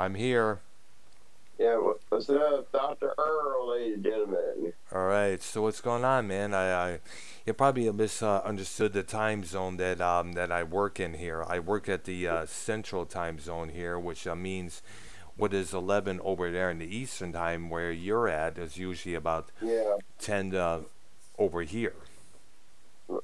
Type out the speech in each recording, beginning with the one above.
I'm here. Yeah, what's up, Dr. Earl, ladies and gentlemen? All right. So what's going on, man? I, I you probably misunderstood the time zone that um that I work in here. I work at the uh, central time zone here, which uh, means what is 11 over there in the eastern time where you're at is usually about Yeah, 10 uh, over here.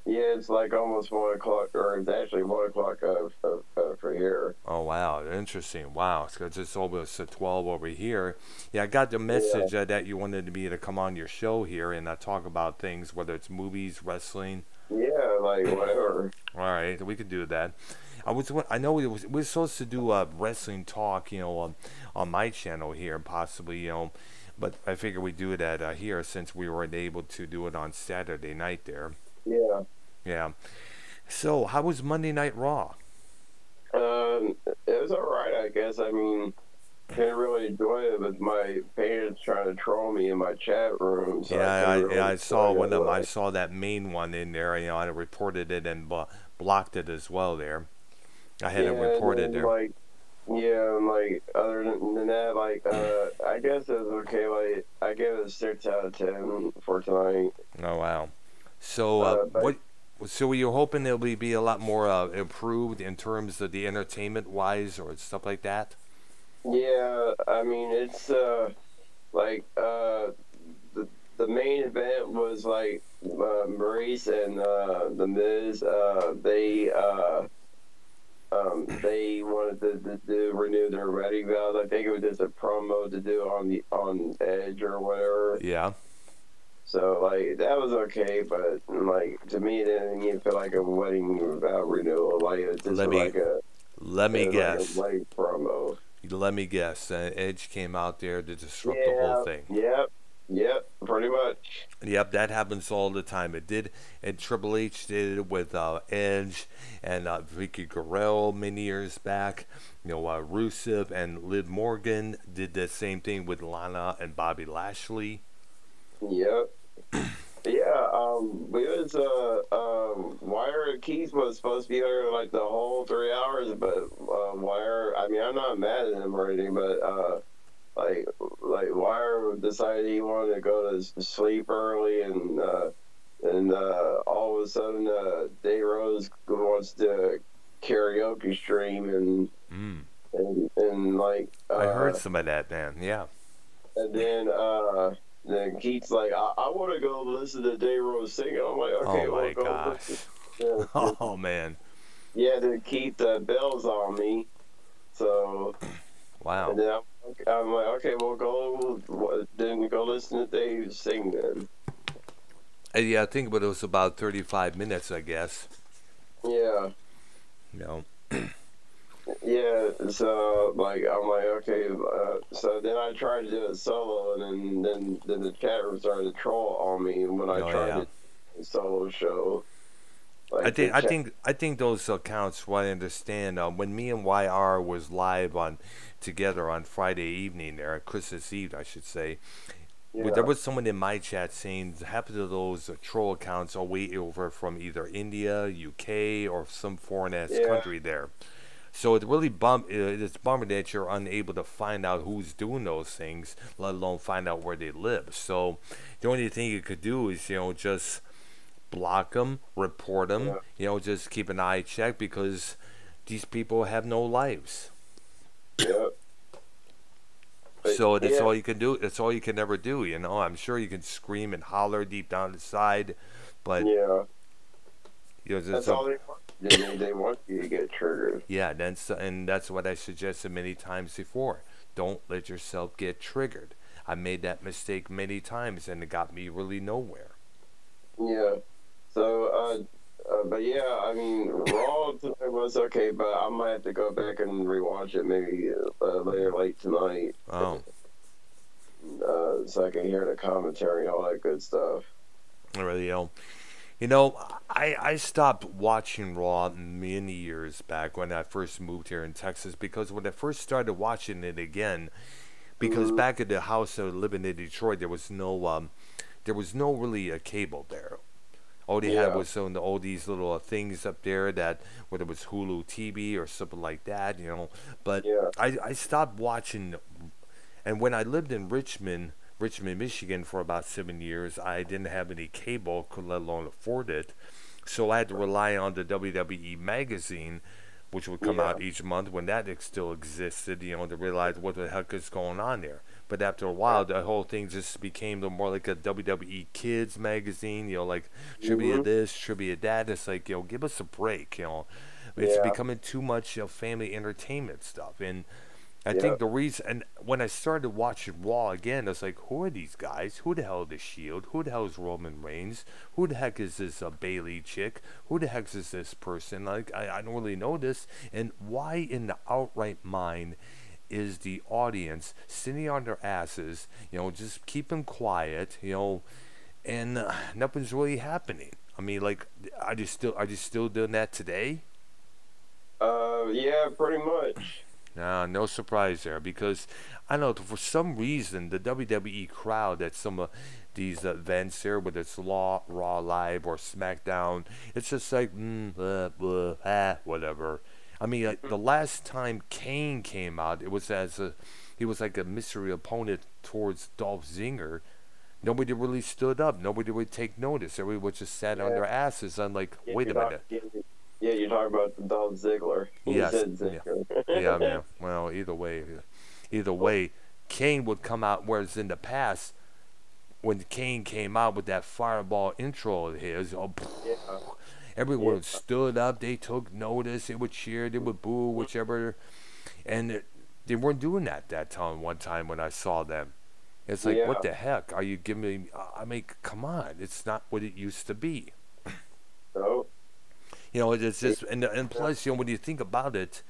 Yeah, it's like almost 1 o'clock, or it's actually 1 o'clock uh, uh, uh, for here. Oh wow, interesting. Wow, so it's almost a 12 over here. Yeah, I got the message uh, that you wanted me to come on your show here and uh, talk about things, whether it's movies, wrestling. Yeah, like whatever. All right, we could do that. I was I know we was we were supposed to do a wrestling talk, you know, um, on my channel here, possibly, you know, but I figured we'd do that uh, here since we weren't able to do it on Saturday night there. Yeah. Yeah. So, how was Monday Night Raw? Um, it was alright, I guess. I mean, didn't really enjoy it, but my parents trying to troll me in my chat room. So yeah, I, couldn't really I saw one of them. I saw that main one in there. You know, I reported it and blo- blocked it as well. There, I had yeah, it reported there. Like, yeah, and like other than, than that, like uh, I guess it was okay. Like I gave it a six out of ten for tonight. Oh wow. So, uh, Uh, what? So, you're hoping it'll be, be a lot more uh, improved in terms of the entertainment wise or stuff like that? Yeah, I mean it's uh like uh the the main event was like uh, Maryse and uh, the Miz. Uh, they uh um they wanted to, to do renew their wedding vows. I think it was just a promo to do on the on Edge or whatever. Yeah. So like that was okay, but like to me, it didn't even feel like a wedding vow renewal. Like it just Let me like a Let me was like guess. a promo. Let me guess. Uh, Edge came out there to disrupt the whole thing. Yep. Yep. Pretty much. Yep, that happens all the time. It did, and Triple H did it with uh, Edge and uh, Vickie Guerrero many years back. You know, uh, Rusev and Liv Morgan did the same thing with Lana and Bobby Lashley. Yep. Yeah. Um. We was uh um Wire Keith was supposed to be there like the whole three hours, but uh, Wire. I mean, I'm not mad at him or anything, but uh. Like, like Wire decided he wanted to go to sleep early, and uh, and uh, all of a sudden, uh, Day Rose wants to karaoke stream, and Mm. and, and like uh, I heard some of that, man. Yeah. and then uh, then Keith's like, I, I want to go listen to Day Rose sing. I'm like, okay, oh well, my go gosh. Yeah, Oh man. yeah, then Keith uh, bells on me. So Wow. and then I'm, I'm like, okay, well, go well, then go listen to Dave sing then. Uh, yeah, I think but it was about 35 minutes, I guess. Yeah, You know. yeah. So like, I'm like, okay. Uh, so then I tried to do it solo, and then then, then the chat room started to troll on me when I Oh, tried yeah. to solo show. Like, I think I think I think those accounts. What I understand, uh, when me and YR was live on together on Friday evening there, Christmas Eve, I should say. Yeah. There was someone in my chat saying half of those uh, troll accounts are way over from either India, UK, or some foreign ass Yeah. country there. So it really bum it's bummer that you're unable to find out who's doing those things, let alone find out where they live. So the only thing you could do is you know just block them, report them, Yeah. you know just keep an eye check because these people have no lives. Yeah. So that's yeah, all you can do. That's all you can ever do. You know, I'm sure you can scream and holler deep down inside, but Yeah, you know, that's all they. They, they want you to get triggered. yeah, that's and that's what I suggested many times before. Don't let yourself get triggered. I made that mistake many times, and it got me really nowhere. Yeah. So, uh, uh, but yeah, I mean, Raw tonight was okay, but I might have to go back and rewatch it maybe uh, later, late tonight, Oh, uh, so I can hear the commentary and all that good stuff. really? You know, you know, I I stopped watching Raw many years back when I first moved here in Texas because when I first started watching it again, because Mhm. back at the house I was living in Detroit, there was no um, there was no really a cable there. All they Yeah. had was some all these little uh, things up there that whether it was Hulu TV or something like that, you know. But Yeah. I I stopped watching, and when I lived in Richmond, Richmond, Michigan, for about seven years, I didn't have any cable, could let alone afford it. So I had to rely on the WWE magazine, which would come Yeah. out each month when that ex- still existed, you know, to realize what the heck is going on there. But after a while, the whole thing just became more like a WWE Kids magazine, you know, like trivia Mhm. this, trivia that. It's like, you know, give us a break, you know. It's Yeah. becoming too much you know, family entertainment stuff. And I Yeah. think the reason, and when I started watching Raw again, I was like, who are these guys? Who the hell is the Shield? Who the hell is Roman Reigns? Who the heck is this uh, Bayley chick? Who the heck is this person? Like, I, I don't really know this. And why in the outright mind is the audience sitting on their asses, you know, just keeping quiet, you know, and uh, nothing's really happening? I mean, like, are you still are you still doing that today? Uh, yeah, pretty much. Nah, no surprise there because I don't know for some reason the WWE crowd at some of these events here, whether it's Raw, Raw Live or SmackDown, it's just like mm, blah, blah, ah, whatever. I mean, like, the last time Kane came out, it was as a he was like a mystery opponent towards Dolph Ziggler. Nobody really stood up. Nobody would take notice. Everybody was just sat on their asses. I'm like, Yeah, wait a minute. Yeah, yeah, you're talking about Dolph Ziggler. Yes, said yeah. Yeah, man. Well, either way, either way, Kane would come out. Whereas in the past, when Kane came out with that fireball intro of his, oh, Yeah. everyone Yeah. stood up. They took notice. They would cheer. They would boo, mm-hmm. whichever. And it, they weren't doing that that time. One time when I saw them, it's like, what the heck are you giving me? I mean, come on, it's not what it used to be. So, You know, it's just and and plus, you know, when you think about it,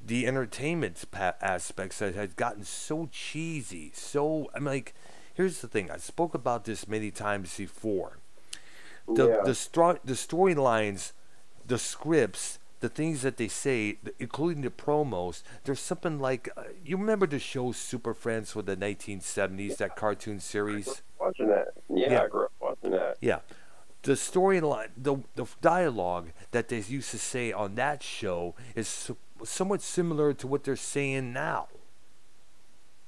the entertainment pa- aspects has, gotten so cheesy. So I'm like, here's the thing. I spoke about this many times before. The yeah. the stro- the storylines, the scripts, the things that they say, including the promos. There's something like uh, you remember the show Super Friends for the 1970s, that cartoon series. watching that. Yeah, Yeah. I grew up watching that. Yeah. The storyline, the the dialogue that they used to say on that show is so, somewhat similar to what they're saying now.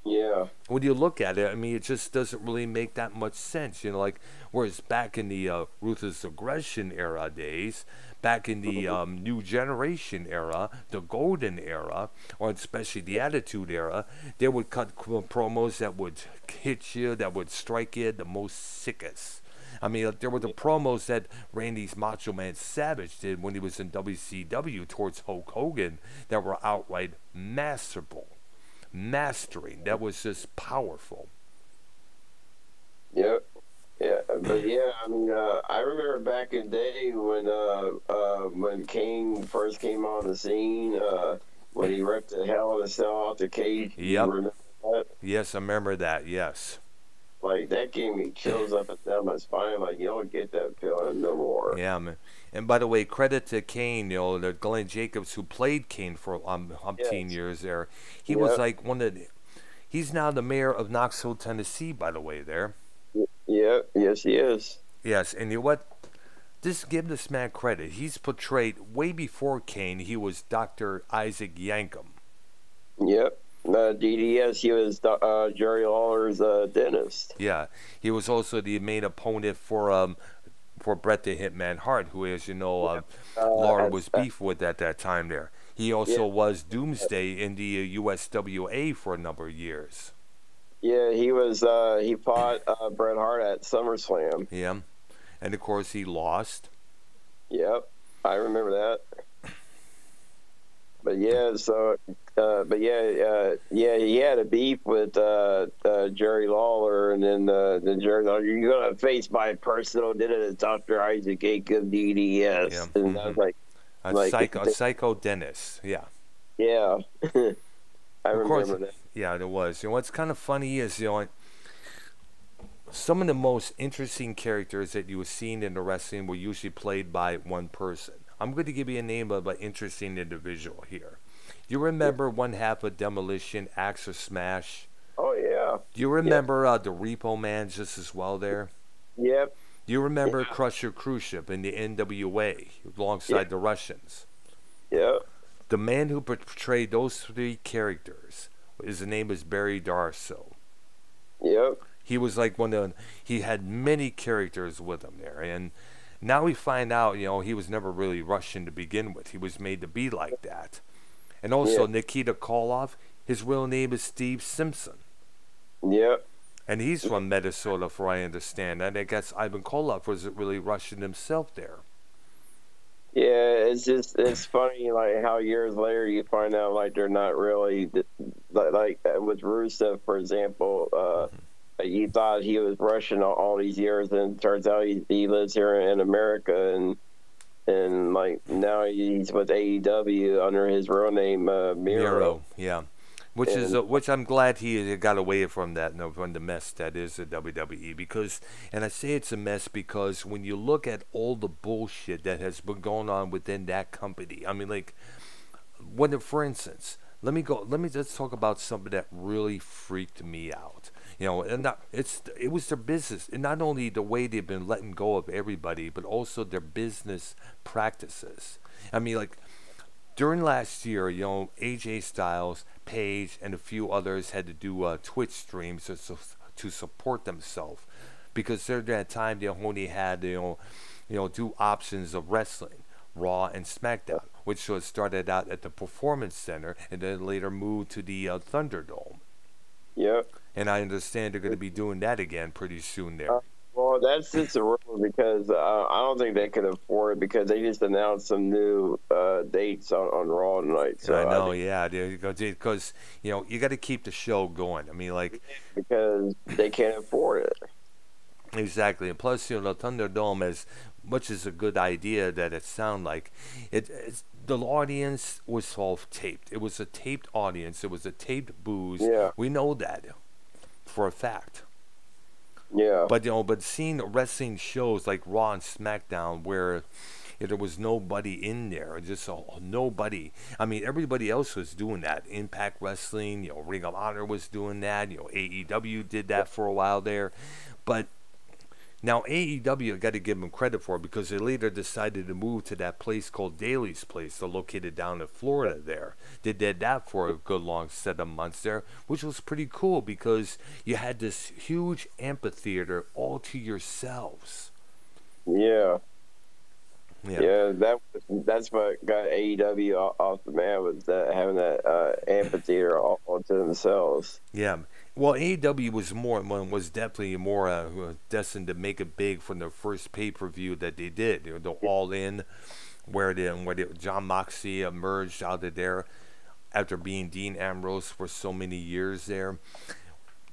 Yeah. When you look at it, I mean, it just doesn't really make that much sense. You know, like whereas back in the uh, ruthless aggression era days, back in the um, new generation era, the golden era, or especially the attitude era, they would cut promos that would hit you, that would strike you the most sickest. I mean, like, there were the promos that Randy's Macho Man Savage did when he was in WCW towards Hulk Hogan that were outright masterful, mastering. That was just powerful. Yep. Yeah, but yeah, I mean, uh, I remember back in the day when uh, uh, when King first came on the scene, uh, when he ripped the Hell in a Cell off the cage. Yep. Yes, I remember that. Yes. Like that gave me chills up and down my spine. Like you don't get that feeling no more. Yeah, man. And by the way, credit to Kane, you know, the Glenn Jacobs who played Kane for um, umpteen Yes. years there. He was like one of the, he's now the mayor of Knoxville, Tennessee, by the way, there. Yeah. Yes, he is. Yes, and you know what? Just give this man credit. He's portrayed way before Kane. He was Dr. Isaac Yankem. Yep. Uh, DDS, he was uh, Jerry Lawler's uh, dentist. Yeah, he was also the main opponent for um for Bret the Hitman Hart, who, as you know, uh, Uh, Lawler was beef with at that time. There, he also was Doomsday in the uh, USWA for a number of years. Yeah, he was. Uh, he fought uh, Bret Hart at SummerSlam. Yeah, and of course he lost. Yep, I remember that. But yeah, so, uh, but yeah, uh, yeah, he had a beef with uh, uh, Jerry Lawler, and then uh, the Jerry Lawler, you're gonna face my personal dentist, Doctor Isaac Jacob DDS, Yeah, and I was mhm. like, A Like, psycho, a psycho dentist. Yeah, yeah, I Of course. remember that. yeah, there was. You know what's kind of funny is you know. Some of the most interesting characters that you were seen in the wrestling were usually played by one person. I'm going to give you a name of an interesting individual here. You remember one half of Demolition, Axe or Smash? Oh yeah, Do you remember uh, the Repo Man just as well there? yep, Do you remember Krusher Khruschev in the NWA alongside Yeah. the Russians? Yeah. The man who portrayed those three characters, his name is Barry Darsow. Yep. He was like one of he had many characters with him there, and now we find out, you know, he was never really Russian to begin with. He was made to be like that. And also Yeah. Nikita Koloff, his real name is Steve Simpson. Yep. And he's from Minnesota, for I understand. And I guess Ivan Koloff wasn't really Russian himself there. Yeah, it's just it's funny like how years later you find out like they're not really like, like with Rusev for example. Uh, You thought he was Russian all, all these years, and it turns out he, he lives here in America, and and like now he's with AEW under his real name uh, Miro. Miro, yeah. Which is uh, which I'm glad he got away from that, no, from the mess that is the WWE. Because, and I say it's a mess because when you look at all the bullshit that has been going on within that company, I mean, like, when, for instance, let me go. Let me just talk about something that really freaked me out. You know, and not, it's it was their business, and not only the way they've been letting go of everybody, but also their business practices. I mean, like during last year, you know, AJ Styles, Paige, and a few others had to do uh, Twitch streams to, to support themselves because during that time they only had you know, you know, two options of wrestling, Raw and SmackDown, which was started out at the Performance Center and then later moved to the uh, Thunderdome. Yep. And I understand they're going to be doing that again pretty soon there. Uh, Well, that's just a rumor because uh, I don't think they could afford it because they just announced some new uh, dates on, on Raw tonight. So I know, think yeah, because you know you got to keep the show going. I mean, like because they can't afford it. Exactly, and plus, you know, the Thunderdome, as much as a good idea that it sound like, it it's, the audience was all taped. It was a taped audience. It was a taped booze. Yeah. We know that for a fact. Yeah. But you know, but seeing wrestling shows like Raw and SmackDown where there was nobody in there, just a, nobody. I mean, everybody else was doing that. Impact Wrestling, you know, Ring of Honor was doing that. You know, AEW did that for a while there, but now AEW got to give them credit for it because they later decided to move to that place called Daly's Place, they're located down in Florida. There, they did that for a good long set of months there, which was pretty cool because you had this huge amphitheater all to yourselves. yeah. Yeah. Yeah. That that's what got AEW off, the mat was that having that uh, amphitheater all, all to themselves. Yeah. Well, AEW was more was definitely more uh, destined to make it big from the first pay per view that they did. You know, the All In, where the where Jon Moxley emerged out of there after being Dean Ambrose for so many years there.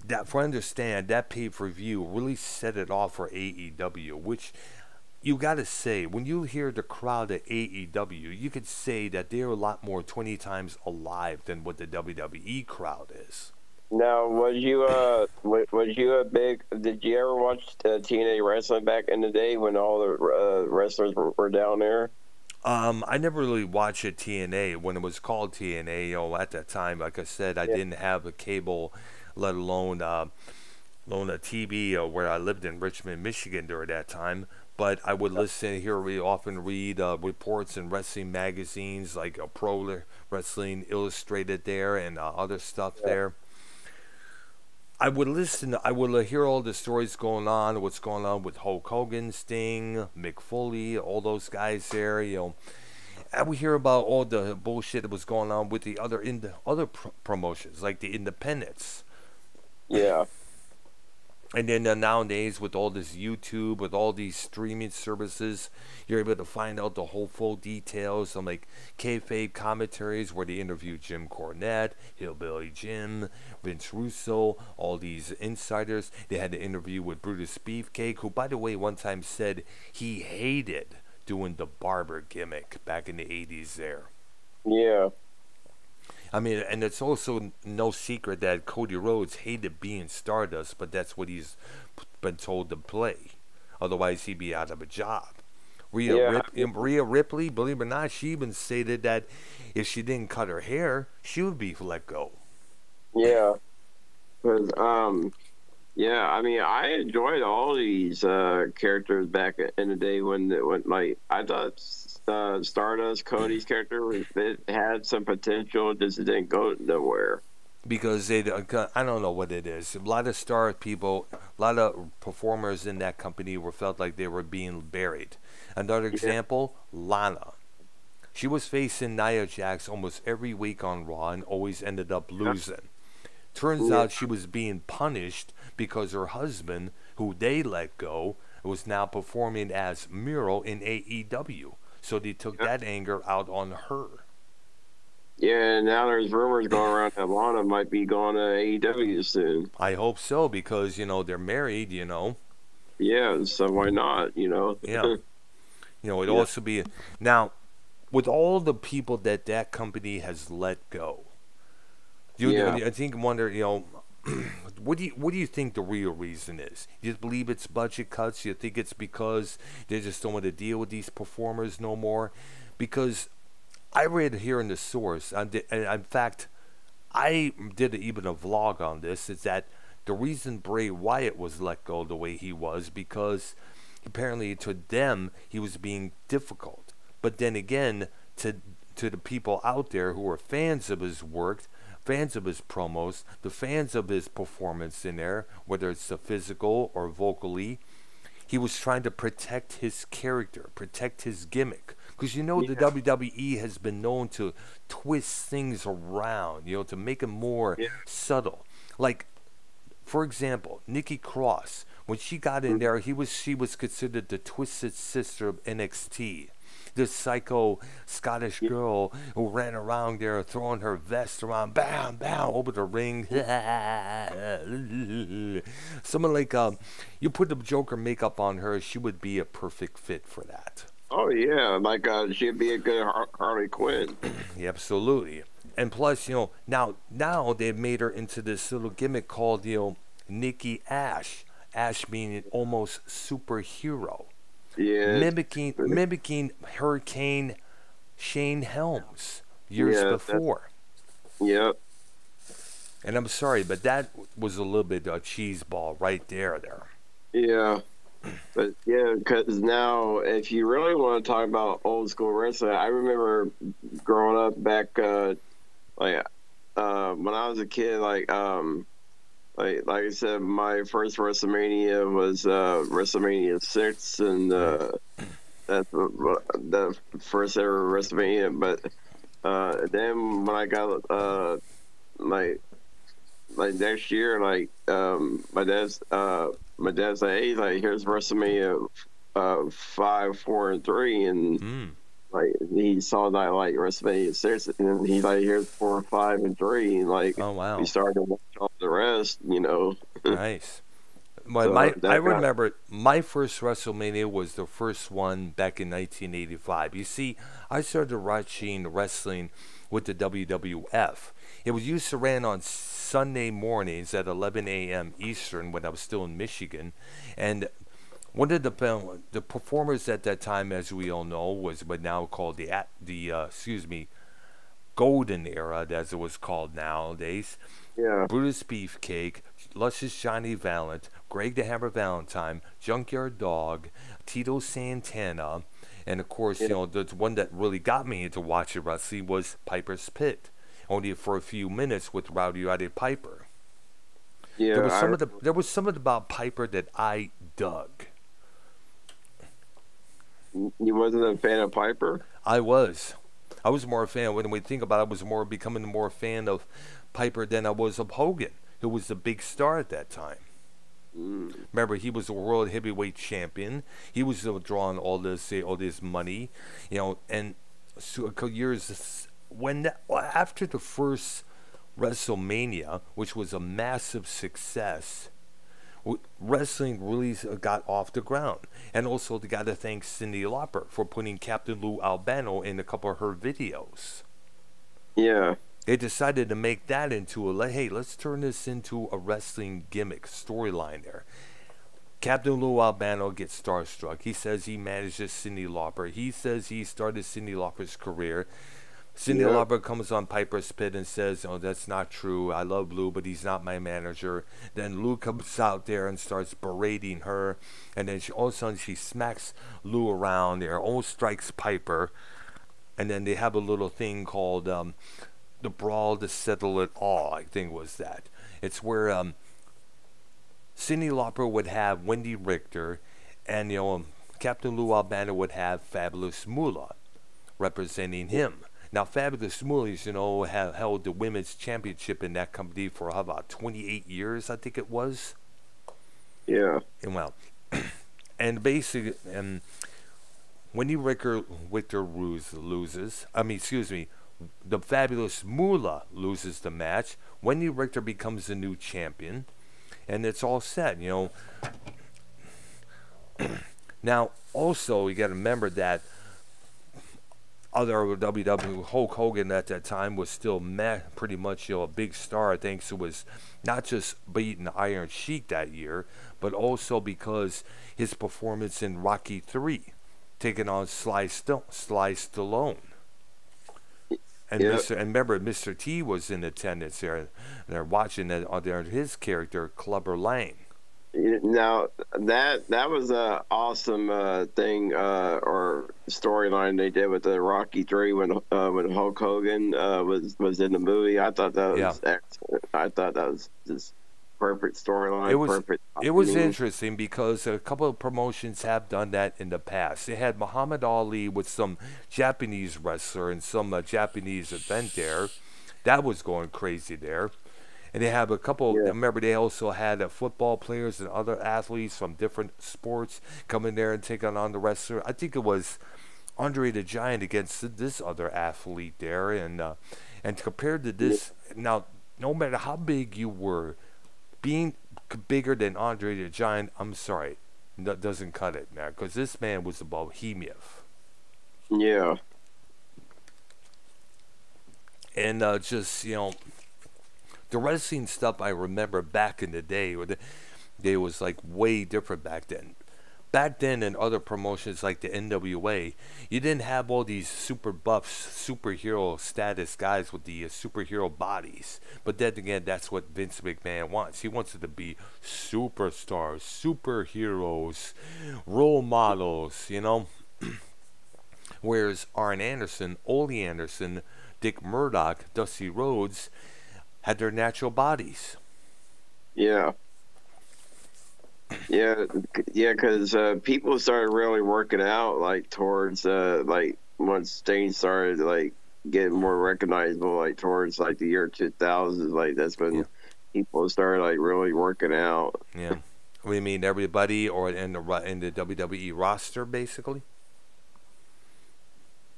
That for understand that pay per view really set it off for AEW, which you got to say when you hear the crowd at AEW, you could say that they're a lot more twenty times alive than what the WWE crowd is. Now, was you uh was you a big? Did you ever watch uh, TNA wrestling back in the day when all the uh, wrestlers were, were down there? Um, I never really watched it TNA when it was called TNA. You know, at that time, like I said, I Yeah. didn't have a cable, let alone uh, alone a TV uh, where I lived in Richmond, Michigan during that time. But I would listen, hear, we often read uh, reports in wrestling magazines like uh, Pro Wrestling Illustrated there and uh, other stuff Yeah. there. I would listen. I would hear all the stories going on, what's going on with Hulk Hogan, Sting, Mick Foley, all those guys there. You know, and we hear about all the bullshit that was going on with the other in the other pr- promotions, like the Independents. Yeah, And then uh, nowadays, with all this YouTube, with all these streaming services, you're able to find out the whole full details. Some like kayfabe commentaries where they interview Jim Cornette, Hillbilly Jim, Vince Russo, all these insiders. They had an interview with Brutus Beefcake, who, by the way, one time said he hated doing the barber gimmick back in the 80s there. yeah, I mean, and it's also no secret that Cody Rhodes hated being Stardust, but that's what he's been told to play. Otherwise, he'd be out of a job. Rhea, Yeah. Rip, um, Rhea Ripley, believe it or not, she even stated that if she didn't cut her hair, she would be let go. yeah. Because um, Yeah, I mean, I enjoyed all these uh, characters back in the day when, when like, I thought uh, Stardust, Cody's character, it had some potential, just didn't go nowhere. Because they, I don't know what it is. A lot of star people, a lot of performers in that company were felt like they were being buried. Another yeah. example, Lana. She was facing Nia Jax almost every week on Raw and always ended up losing. Turns out she was being punished because her husband, who they let go, was now performing as Miro in AEW. So they took that anger out on her. Yeah, now there's rumors going around that Lana might be going to AEW soon. I hope so because you know they're married. You know. Yeah, so why not? You know. yeah. You know, it'd yeah. also be now with all the people that that company has let go. You, yeah. I think wonder, you know, what do you what do you think the real reason is? You believe it's budget cuts? You think it's because they just don't want to deal with these performers no more? Because I read here in the source, and in fact, I did even a vlog on this. Is that the reason Bray Wyatt was let go the way he was because apparently to them he was being difficult. But then again, to to the people out there who are fans of his work, fans of his promos, the fans of his performance in there, whether it's the physical or vocally, he was trying to protect his character, protect his gimmick. Because you know yeah. the WWE has been known to twist things around, you know, to make it more yeah. subtle. Like, for example, Nikki Cross, when she got in mm-hmm. there, he was she was considered the twisted sister of NXT this psycho Scottish girl who ran around there throwing her vest around, bam, bam, over the ring. Someone like um, you put the Joker makeup on her, she would be a perfect fit for that. Oh yeah, like uh, she'd be a good Harley Quinn. yeah, absolutely. And plus, you know, now now they've made her into this little gimmick called you know Nikki Ash. Ash being almost superhero. Yeah. Mimicking mimicking Hurricane Shane Helms years yeah, before. Yep. And I'm sorry, but that was a little bit of cheese ball right there. There. Yeah. But yeah, because now, if you really want to talk about old school wrestling, I remember growing up back, uh, like uh, when I was a kid, like um, like like I said, my first WrestleMania was uh, WrestleMania six, and uh, that's the first ever WrestleMania. But uh, then when I got uh, like like next year, like um, my dad's uh, my dad's like, hey, like here's WrestleMania uh, five, four, and three, and. Mm like he saw that like WrestleMania six, and he's like, "Here's four, five, and three. And like, oh wow, we started to watch all the rest. You know, nice. My, so my I remember my first WrestleMania was the first one back in 1985. You see, I started watching wrestling with the WWF. It was used to ran on Sunday mornings at 11 a.m. Eastern when I was still in Michigan, and one of the the performers at that time, as we all know, was what now called the the uh, excuse me, golden era, as it was called nowadays. Yeah. Brutus Beefcake, Luscious Johnny Valiant, Greg the Hammer Valentine, Junkyard Dog, Tito Santana, and of course, yeah. you know, the one that really got me into watching wrestling was Piper's Pit, only for a few minutes with Rowdy Roddy Piper. Yeah, there was some I of the there was something about Piper that I dug. You wasn't a fan of Piper? I was. I was more a fan. When we think about it, I was more becoming more a fan of Piper than I was of Hogan, who was the big star at that time. Mm. Remember, he was the world heavyweight champion. He was drawing all this say, all this money, you know. And so years when that, after the first WrestleMania, which was a massive success, wrestling really uh, got off the ground. And also, they got to thank Cyndi Lauper for putting Captain Lou Albano in a couple of her videos. Yeah. They decided to make that into a hey, let's turn this into a wrestling gimmick storyline there. Captain Lou Albano gets starstruck. He says he manages Cyndi Lauper. He says he started Cyndi Lauper's career. Cyndi Yep. Lauper comes on Piper's Pit and says, "Oh, that's not true. I love Lou, but he's not my manager." Then Lou comes out there and starts berating her, and then she, all of a sudden she smacks Lou around there, almost strikes Piper, and then they have a little thing called um, the brawl to settle it all. I think was that. It's where um, Cyndi Lauper would have Wendy Richter, and you know um, Captain Lou Albano would have Fabulous Moolah representing him. Now, Fabulous Moolies, you know, have held the women's championship in that company for how about 28 years, I think it was. Yeah. And well, and basically, and Wendy Richter Victor Ruse loses. I mean, excuse me, the Fabulous Moolah loses the match. Wendy Richter becomes the new champion, and it's all set. You know. now, also, you got to remember that other WWE Hulk Hogan at that time was still ma- pretty much you know a big star thanks to his not just beating Iron Sheik that year, but also because his performance in Rocky Three, taking on Sly, St- Sly Stallone. And Yep. Mr. and remember, Mr. T was in attendance there. And they're watching it on uh, there. His character, Clubber Lang. Now that that was a awesome uh, thing uh, or storyline they did with the Rocky Three when uh, when Hulk Hogan uh, was was in the movie. I thought that was Yeah. excellent. I thought that was just perfect storyline. It was- perfect. It was interesting because a couple of promotions have done that in the past. They had Muhammad Ali with some Japanese wrestler and some uh, Japanese event there. That was going crazy there. And they have a couple. Yeah. Remember, they also had uh, football players and other athletes from different sports come in there and taking on the wrestler. I think it was Andre the Giant against this other athlete there, and uh, and compared to this, now no matter how big you were, being bigger than Andre the Giant, I'm sorry, that doesn't cut it, man. Because this man was a behemoth, Yeah. and uh, just you know, the wrestling stuff I remember back in the day, where the, they was like way different back then. Back then, in other promotions like the NWA, you didn't have all these super buffs, superhero status guys with the uh, superhero bodies. But then again, that's what Vince McMahon wants. He wants it to be superstars, superheroes, role models, you know. Whereas Arn Anderson, Ole Anderson, Dick Murdoch, Dusty Rhodes had their natural bodies. Yeah. Yeah, yeah, because uh, people started really working out like towards uh, like once Stain started like getting more recognizable like towards like the year 2000 like that's when Yeah. people started like really working out. Yeah. We mean everybody or in the in the WWE roster basically?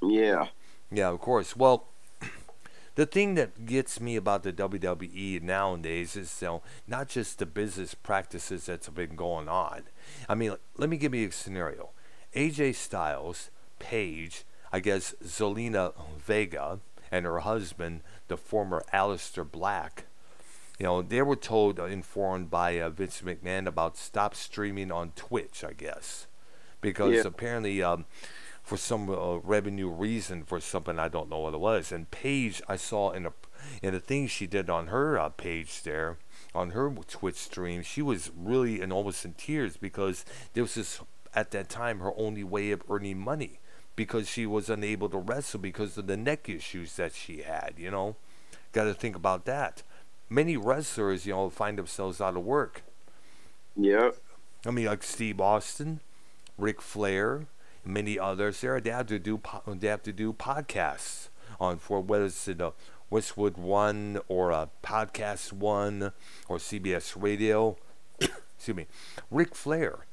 Yeah, Yeah, of course. Well, the thing that gets me about the WWE nowadays is you know, not just the business practices that's been going on. I mean, let me give you a scenario. AJ Styles, Paige, I guess Zelina Vega, and her husband, the former Aleister Black, you know, they were told, uh, informed by uh, Vince McMahon about stop streaming on Twitch, I guess. Because Yeah. apparently, um, for some uh, revenue reason for something I don't know what it was. And Paige, I saw in a in the thing she did on her uh, page there, on her Twitch stream, she was really and almost in tears because this was is at that time her only way of earning money because she was unable to wrestle because of the neck issues that she had. You know, got to think about that. Many wrestlers, you know, find themselves out of work. yep, I mean, like Steve Austin, Ric Flair, many others. There, they have to do po- they have to do podcasts on for whether it's in a Westwood One or a Podcast One or CBS Radio. Excuse me, Ric Flair.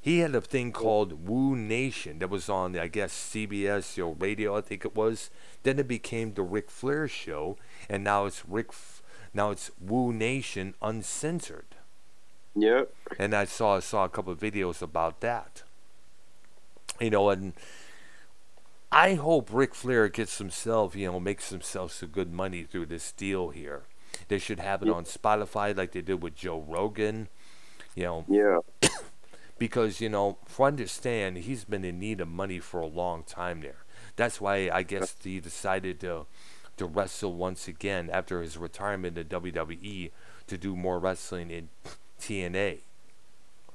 He had a thing called Woo Nation that was on, I guess, CBS know, radio. I think it was. Then it became the Ric Flair Show, and now it's Ric. F- now it's Woo Nation Uncensored yep, and I saw saw a couple of videos about that. You know, and I hope Ric Flair gets himself, you know, makes himself some good money through this deal here. They should have it Yeah. on Spotify like they did with Joe Rogan. You know, yeah, because you know, for understand, he's been in need of money for a long time there. That's why I guess he decided to to wrestle once again after his retirement in WWE to do more wrestling in TNA.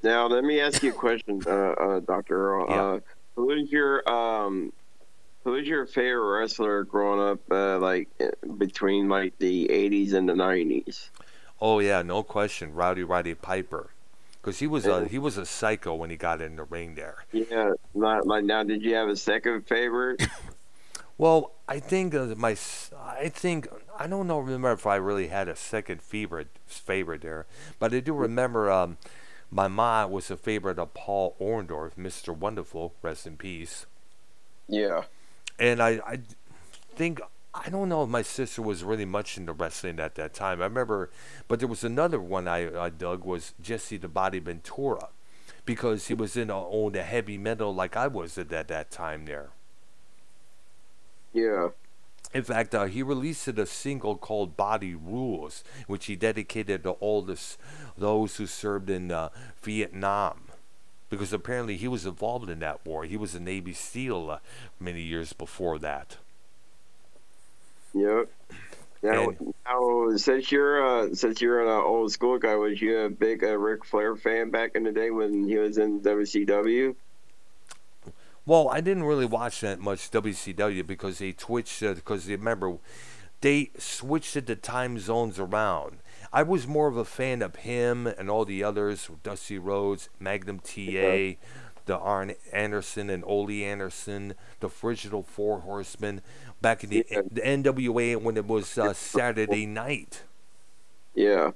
Now, let me ask you a question, uh, uh, Doctor Earl. Yeah. Uh, who is your um, who is your favorite wrestler growing up, uh, like uh, between like the '80s and the '90s? Oh yeah, no question, Rowdy Roddy Piper, because he was a he was a psycho when he got in the ring there. Yeah, not like now. Did you have a second favorite? Well, I think uh, my I think I don't know remember if I really had a second favorite favorite there, but I do remember um, my ma was a favorite of Paul Orndorff, Mr. Wonderful, rest in peace. yeah, And I I think I don't know if my sister was really much into wrestling at that time. I remember, but there was another one I, I dug was Jesse the Body Ventura, because he was in on the heavy metal like I was at that, that time there. yeah, In fact, uh, he released a single called "Body Rules," which he dedicated to all this, those who served in uh, Vietnam, because apparently he was involved in that war. He was a Navy SEAL uh, many years before that. yeah. Now, And- now, since you're uh, since you're an uh, old school guy, was you a big uh, Ric Flair fan back in the day when he was in WCW? Well, I didn't really watch that much WCW because they twitched. Uh, because they, remember, they switched the time zones around. I was more of a fan of him and all the others, Dusty Rhodes, Magnum TA, the Arn Anderson and Ole Anderson, the Frigital Four Horsemen, back in the, the NWA when it was uh, Saturday night. Yeah,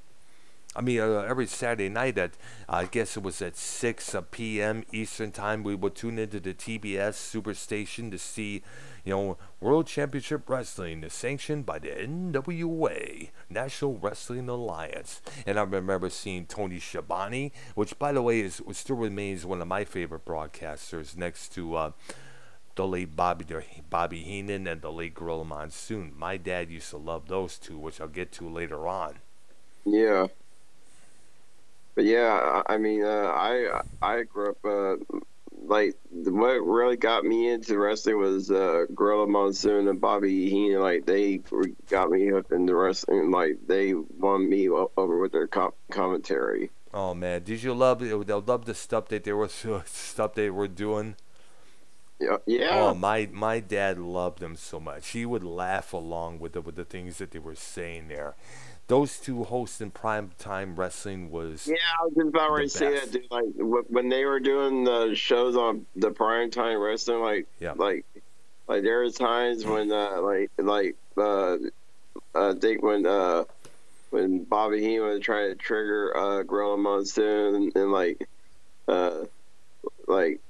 I mean, uh, every Saturday night at, I guess it was at 6 uh, p.m. Eastern Time, we would tune into the TBS Superstation to see, you know, World Championship Wrestling, sanctioned by the NWA, National Wrestling Alliance. And I remember seeing Tony Schiavone, which, by the way, is still remains one of my favorite broadcasters next to uh, the late Bobby Bobby Heenan and the late Gorilla Monsoon. My dad used to love those two, which I'll get to later on. yeah. But yeah, I mean, uh, I I grew up uh, like what really got me into wrestling was uh, Gorilla Monsoon and Bobby Heenan. Like they got me hooked into wrestling. Like they won me over with their com- commentary. Oh man, did you love? They love the stuff that they were stuff they were doing. Yeah, yeah, Oh my, my dad loved them so much. He would laugh along with the with the things that they were saying there. Those two hosting prime time wrestling was yeah. I was just about ready to say that, dude. Like when they were doing the shows on the prime time wrestling, like Yeah. like like there are times when uh like like uh I think when uh when Bobby Heenan was trying to trigger uh Gorilla Monsoon and, and like uh like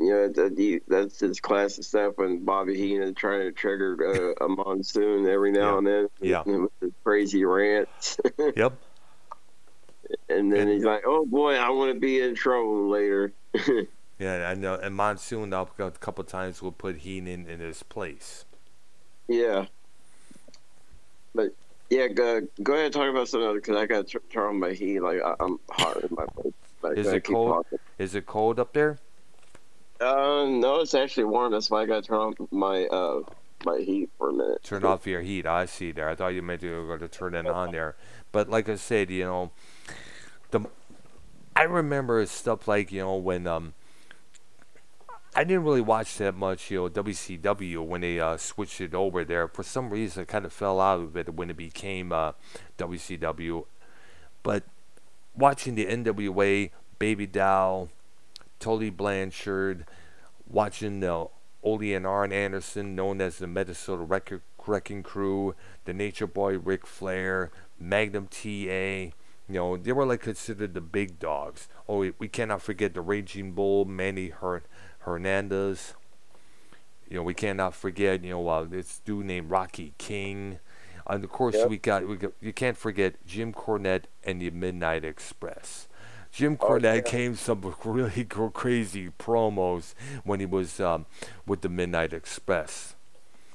you know that the, that's his classic stuff when Bobby Heenan is trying to trigger uh, a monsoon every now Yeah. and then Yeah. with his crazy rants Yep. and then And- he's like oh boy I want to be in trouble later Yeah, I know. And Monsoon a couple times will put Heenan in his place. yeah but yeah go, go ahead and talk about something else because I got to turn on my heat like I, I'm hot in my place like, Is it cold? talking. Is it cold up there? Uh, no, it's actually warm. That's why I got to turn on my uh my heat for a minute. Turn off your heat. I see there. I thought you meant were going to turn it on there. But like I said, you know, the I remember stuff like you know when um I didn't really watch that much, you know, WCW when they uh, switched it over there. For some reason, I kind of fell out of it when it became uh, WCW. But watching the NWA, Baby Doll, Tully Blanchard, watching the Ole and Arn Anderson, known as the Minnesota Wreck- Wrecking Crew, the Nature Boy Ric Flair, Magnum TA, you know, they were like considered the big dogs. Oh, we, we cannot forget the Raging Bull, Manny Her- Hernandez. You know, we cannot forget, you know, uh, this dude named Rocky King. And of course, Yep. we got we got, you can't forget Jim Cornette and the Midnight Express. Jim Oh, Cornette yeah. came some really crazy promos when he was um, with the Midnight Express.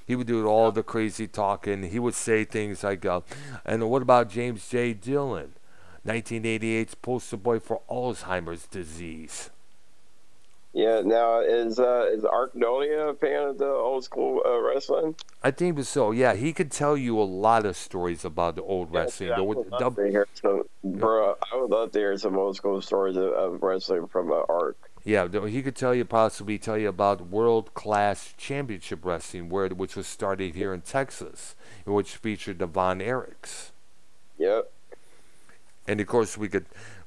He would do all the crazy talking. He would say things like, uh, "And what about James J. Dillon, 1988's poster boy for Alzheimer's disease?" Yeah. Now is uh, is Art Nolia a fan of the old school uh, wrestling? I think so. Yeah, he could tell you a lot of stories about the old wrestling. Yeah, I would love the- to hear some, bro. I would love to hear some old school stories of, of wrestling from uh, Art. Yeah, he could tell you possibly tell you about world class championship wrestling, where which was started here in Texas, which featured the Von Erichs, Yep. and of course we could,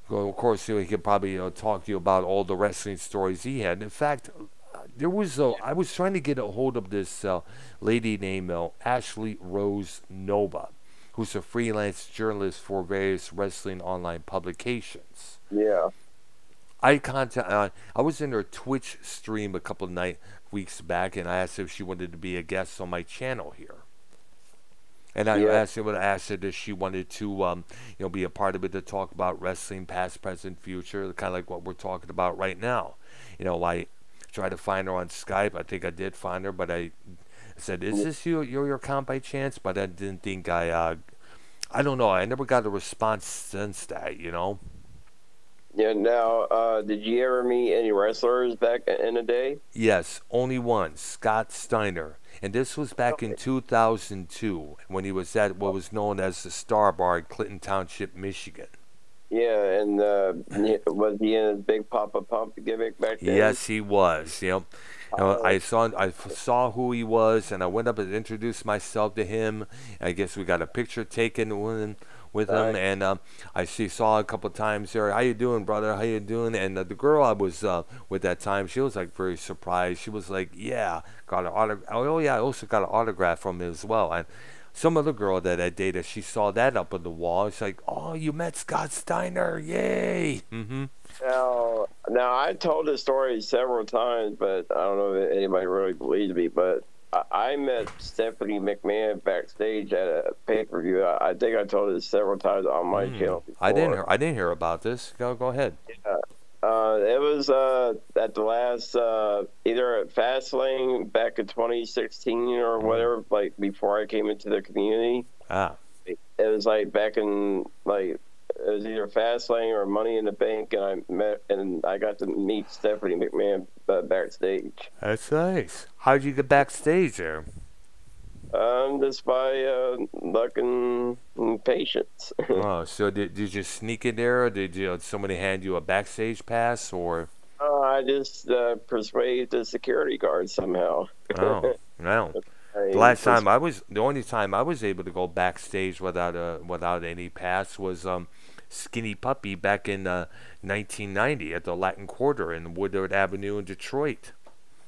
well, of course you know, he could probably uh, talk to you about all the wrestling stories he had. In fact, there was a, I was trying to get a hold of this uh, lady named uh, Ashley Rose Nova, who's a freelance journalist for various wrestling online publications. Yeah. I contact. Uh, I was in her Twitch stream a couple of night weeks back, and I asked if she wanted to be a guest on my channel here. And I Yeah. asked her, I asked her if she wanted to, um, you know, be a part of it to talk about wrestling, past, present, future, kind of like what we're talking about right now. You know, I tried to find her on Skype. I think I did find her, but I said, "Is this you, your your account by chance?" But I didn't think I. Uh, I don't know. I never got a response since that. You know. Yeah. Now, uh, did you ever meet any wrestlers back in the day? Yes, only one, Scott Steiner. And this was back in 2002 when he was at what was known as the Star Bar in Clinton Township, Michigan. Yeah, and uh, was he in his big Papa Pump gimmick back then? Yes, he was. You know, You I saw I saw who he was, and I went up and introduced myself to him. I guess we got a picture taken with with him, Right. and um, I see saw a couple times there. How you doing, brother? How you doing? And uh, the girl I was uh, with that time, she was like very surprised. She was like, "Yeah, got an autograph. Oh yeah, I also got an autograph from him as well." And some other girl that I dated, she saw that up on the wall. She's like, "Oh, you met Scott Steiner? Yay!" Mm-hmm. Now, now I told this story several times, but I don't know if anybody really believes me. But I, I met Stephanie McMahon backstage at a pay per view. I, I think I told this several times on my channel. Before. I didn't hear. I didn't hear about this. Go go ahead. Uh, it was uh, at the last uh, either at Fastlane back in 2016 or Hmm. whatever, like before I came into the community. Ah. It was like back in like it was either Fastlane or Money in the Bank, and I met and I got to meet Stephanie McMahon uh, backstage. That's nice. How'd you get backstage there? Um, just by uh, luck and, and patience. oh, so did, did you sneak in there, or did you, somebody hand you a backstage pass, or? uh, I just uh, persuaded the security guard somehow. Oh, no. The last time I was, the only time I was able to go backstage without a without any pass was um, Skinny Puppy back in uh, 1990 at the Latin Quarter in Woodward Avenue in Detroit.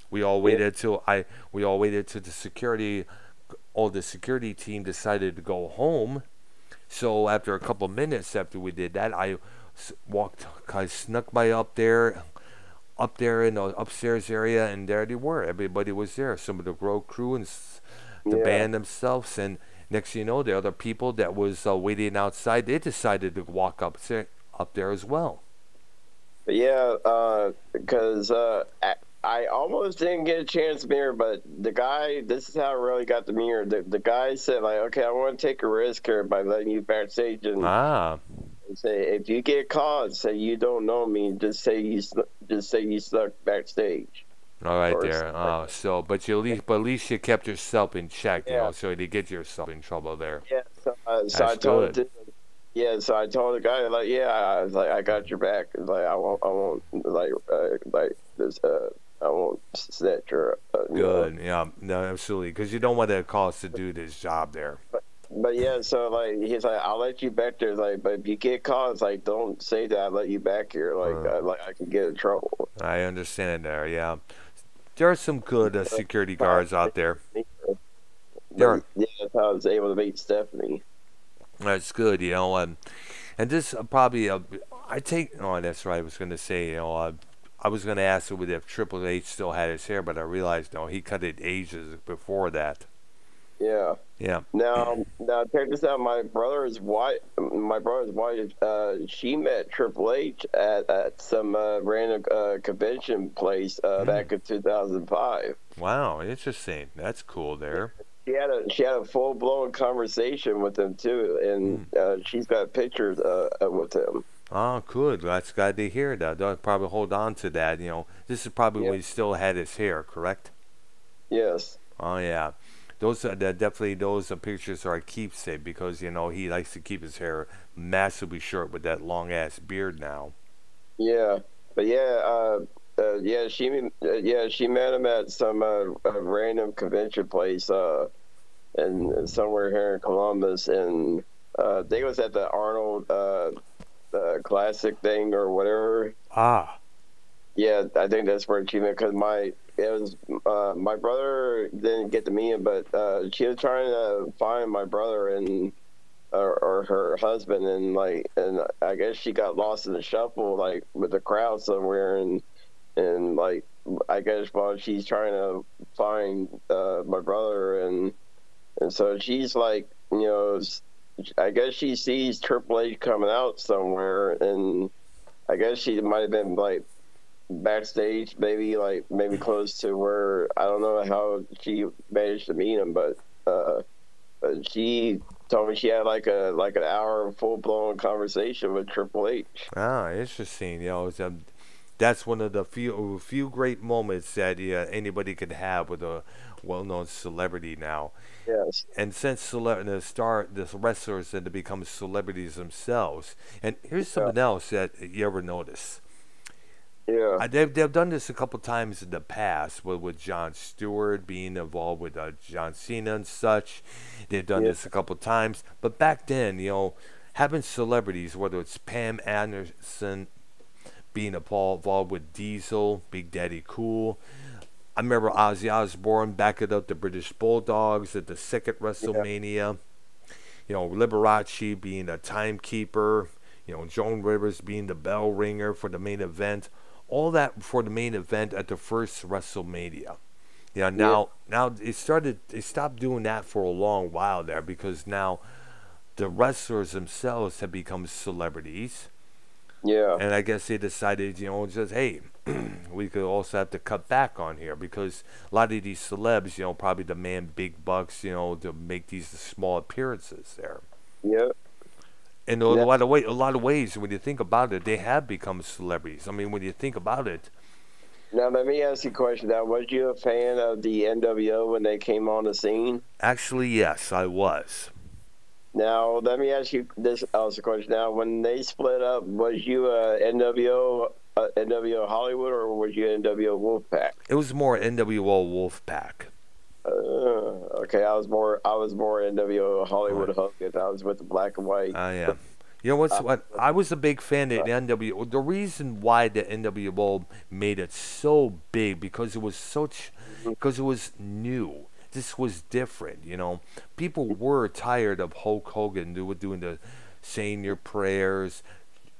We all waited till I we all waited till the security, all the security team decided to go home. So after a couple minutes after we did that, I walked, I snuck my up there, up there in the upstairs area, and there they were. Everybody was there. Some of the road crew and the Yeah. band themselves, and next thing you know, the other people that was uh, waiting outside, they decided to walk up there, up there as well. Yeah, because uh, I, almost didn't get a chance to meet but the guy, this is how I really got the mirror. The, the guy said, like, okay, I want to take a risk here by letting you backstage and Ah, say, if you get caught, say you don't know me, just say you, just say you snuck backstage. all right there. Oh, so but you at least, but at least you kept yourself in check, you know, so you didn't get yourself in trouble there. Yeah, so, uh, so I told good. the- yeah, so I told the guy like, yeah, I was like, I got your back. Like, I won't, I won't, like, uh, like this, uh, I won't snatch your. Uh, you know. Good, yeah, no, absolutely, because you don't want to cost to do this job there. But yeah, so like he's like, I'll let you back there. Like, but if you get caught, it's like, don't say that I let you back here. Like, Uh. I, like I can get in trouble. I understand there, yeah. There are some good uh, security guards out there. But, There- yeah, that's how I was able to meet Stephanie. That's good, you know. Um, and this uh, probably, uh, I take. Oh, that's right. I was going to say, you know, uh, I was going to ask if Triple H still had his hair, but I realized no, he cut it ages before that. Yeah. Yeah. Now, now check this out. My brother's wife, my brother's wife, uh, she met Triple H at, at some uh, random uh, convention place uh, Hmm. back in 2005. Wow, interesting. That's cool there. she had a she had a full blown conversation with him too, and uh, she's got pictures uh, with him. Oh, good. That's glad to hear that. They'll probably hold on to that. You know, this is probably Yeah. when he still had his hair, correct? Yes. Oh yeah, those are definitely those uh, pictures are a keepsake because you know he likes to keep his hair massively short with that long ass beard now. Yeah, but yeah, uh, uh, yeah, she uh, yeah she met him at some uh, uh, random convention place, uh, and somewhere here in Columbus, and uh, it was at the Arnold Classic thing or whatever. Ah, Yeah, I think that's where she met because my it was uh, my brother didn't get to meet him, but uh, she was trying to find my brother and or, or her husband, and like, and I guess she got lost in the shuffle, like with the crowd somewhere, and and like I guess while she's trying to find uh, my brother, and and so she's like, you know, I guess she sees Triple H coming out somewhere, and I guess she might have been like backstage, maybe like maybe close to where I don't know how she managed to meet him, but uh, she told me she had like a like an hour full blown conversation with Triple H. ah, interesting. You know, um, that's one of the few few great moments that yeah, anybody could have with a well-known celebrity now. Yes. and since cele- the star the wrestlers had to become celebrities themselves and here's something else that you ever notice Yeah. uh, they've, they've done this a couple times in the past with, with Jon Stewart being involved with uh, John Cena and such they've done Yeah. this a couple times but back then you know having celebrities whether it's Pam Anderson being involved with Diesel Big Daddy Cool I remember Ozzy Osbourne backing up the British Bulldogs at the second WrestleMania. You know, Liberace being a timekeeper. You know, Joan Rivers being the bell ringer for the main event. All that for the main event at the first WrestleMania. Yeah, now now it started. They stopped doing that for a long while there because now the wrestlers themselves have become celebrities. Yeah. And I guess they decided, you know, just hey, we could also have to cut back on here because a lot of these celebs, you know, probably demand big bucks, you know, to make these small appearances there. Yeah. And in Yeah. a lot of way, a lot of ways, when you think about it, they have become celebrities. I mean, when you think about it, Now let me ask you a question. Now, was you a fan of the NWO when they came on the scene? actually, yes, I was. Now let me ask you this else question. Now, when they split up, was you a NWO uh, NWO Hollywood or was you NWO Wolfpack? It was more NWO Wolfpack. Uh, okay, I was more I was more NWO Hollywood Hogan. I was with the black and white. I am. You know what's what? I was a big fan of the NWO. The reason why the NWO made it so big because it was such, because it was new. This was different. You know, people were tired of Hulk Hogan doing the saying your prayers,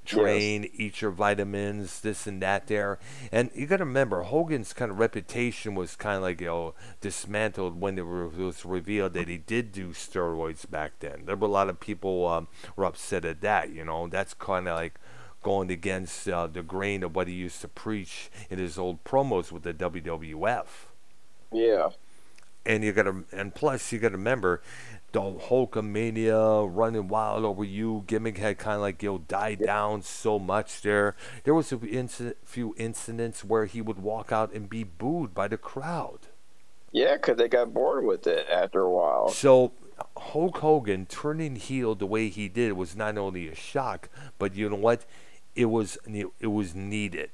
train, eat your vitamins, this and that there. And you got to remember, Hogan's kind of reputation was kind of like, you know, dismantled when it was revealed that he did do steroids back then. There were a lot of people um, were upset at that, you know. That's kind of like going against uh, the grain of what he used to preach in his old promos with the WWF Yeah, and you gotta and plus you gotta remember the Hulkamania running wild over you gimmick had kind of like you know died down so much there. There was a inci- few incidents where he would walk out and be booed by the crowd. yeah, because they got bored with it after a while. So Hulk Hogan turning heel the way he did was not only a shock, but you know what? It was it was needed.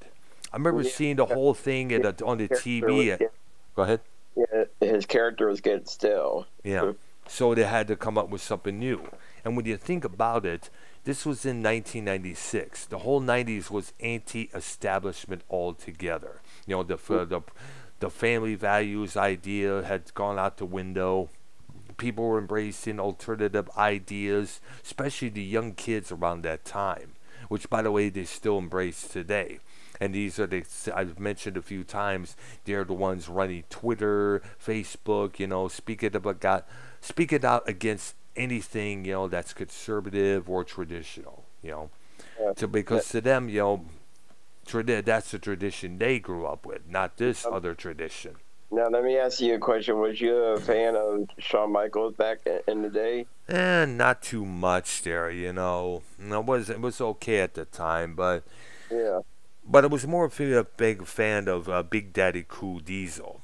I remember Yeah. seeing the whole thing at a, on the TV. At, go ahead. yeah, his character was getting still. Yeah. So they had to come up with something new. And when you think about it, this was in 1996. The whole 90s was anti-establishment altogether. You know, the the the family values idea had gone out the window. People were embracing alternative ideas, especially the young kids around that time, which, by the way, they still embrace today. And these are the I've mentioned a few times. They're the ones running Twitter, Facebook. You know, speaking about God, speaking out against anything you know that's conservative or traditional. You know, Yeah. so because to them, you know, tradi- that's the tradition they grew up with, not this Um, other tradition. Now let me ask you a question. Was you a fan of Shawn Michaels back in the day? Eh, not too much there, you know. It was it was okay at the time, but yeah. But I was more of a big fan of uh, Big Daddy Cool Diesel.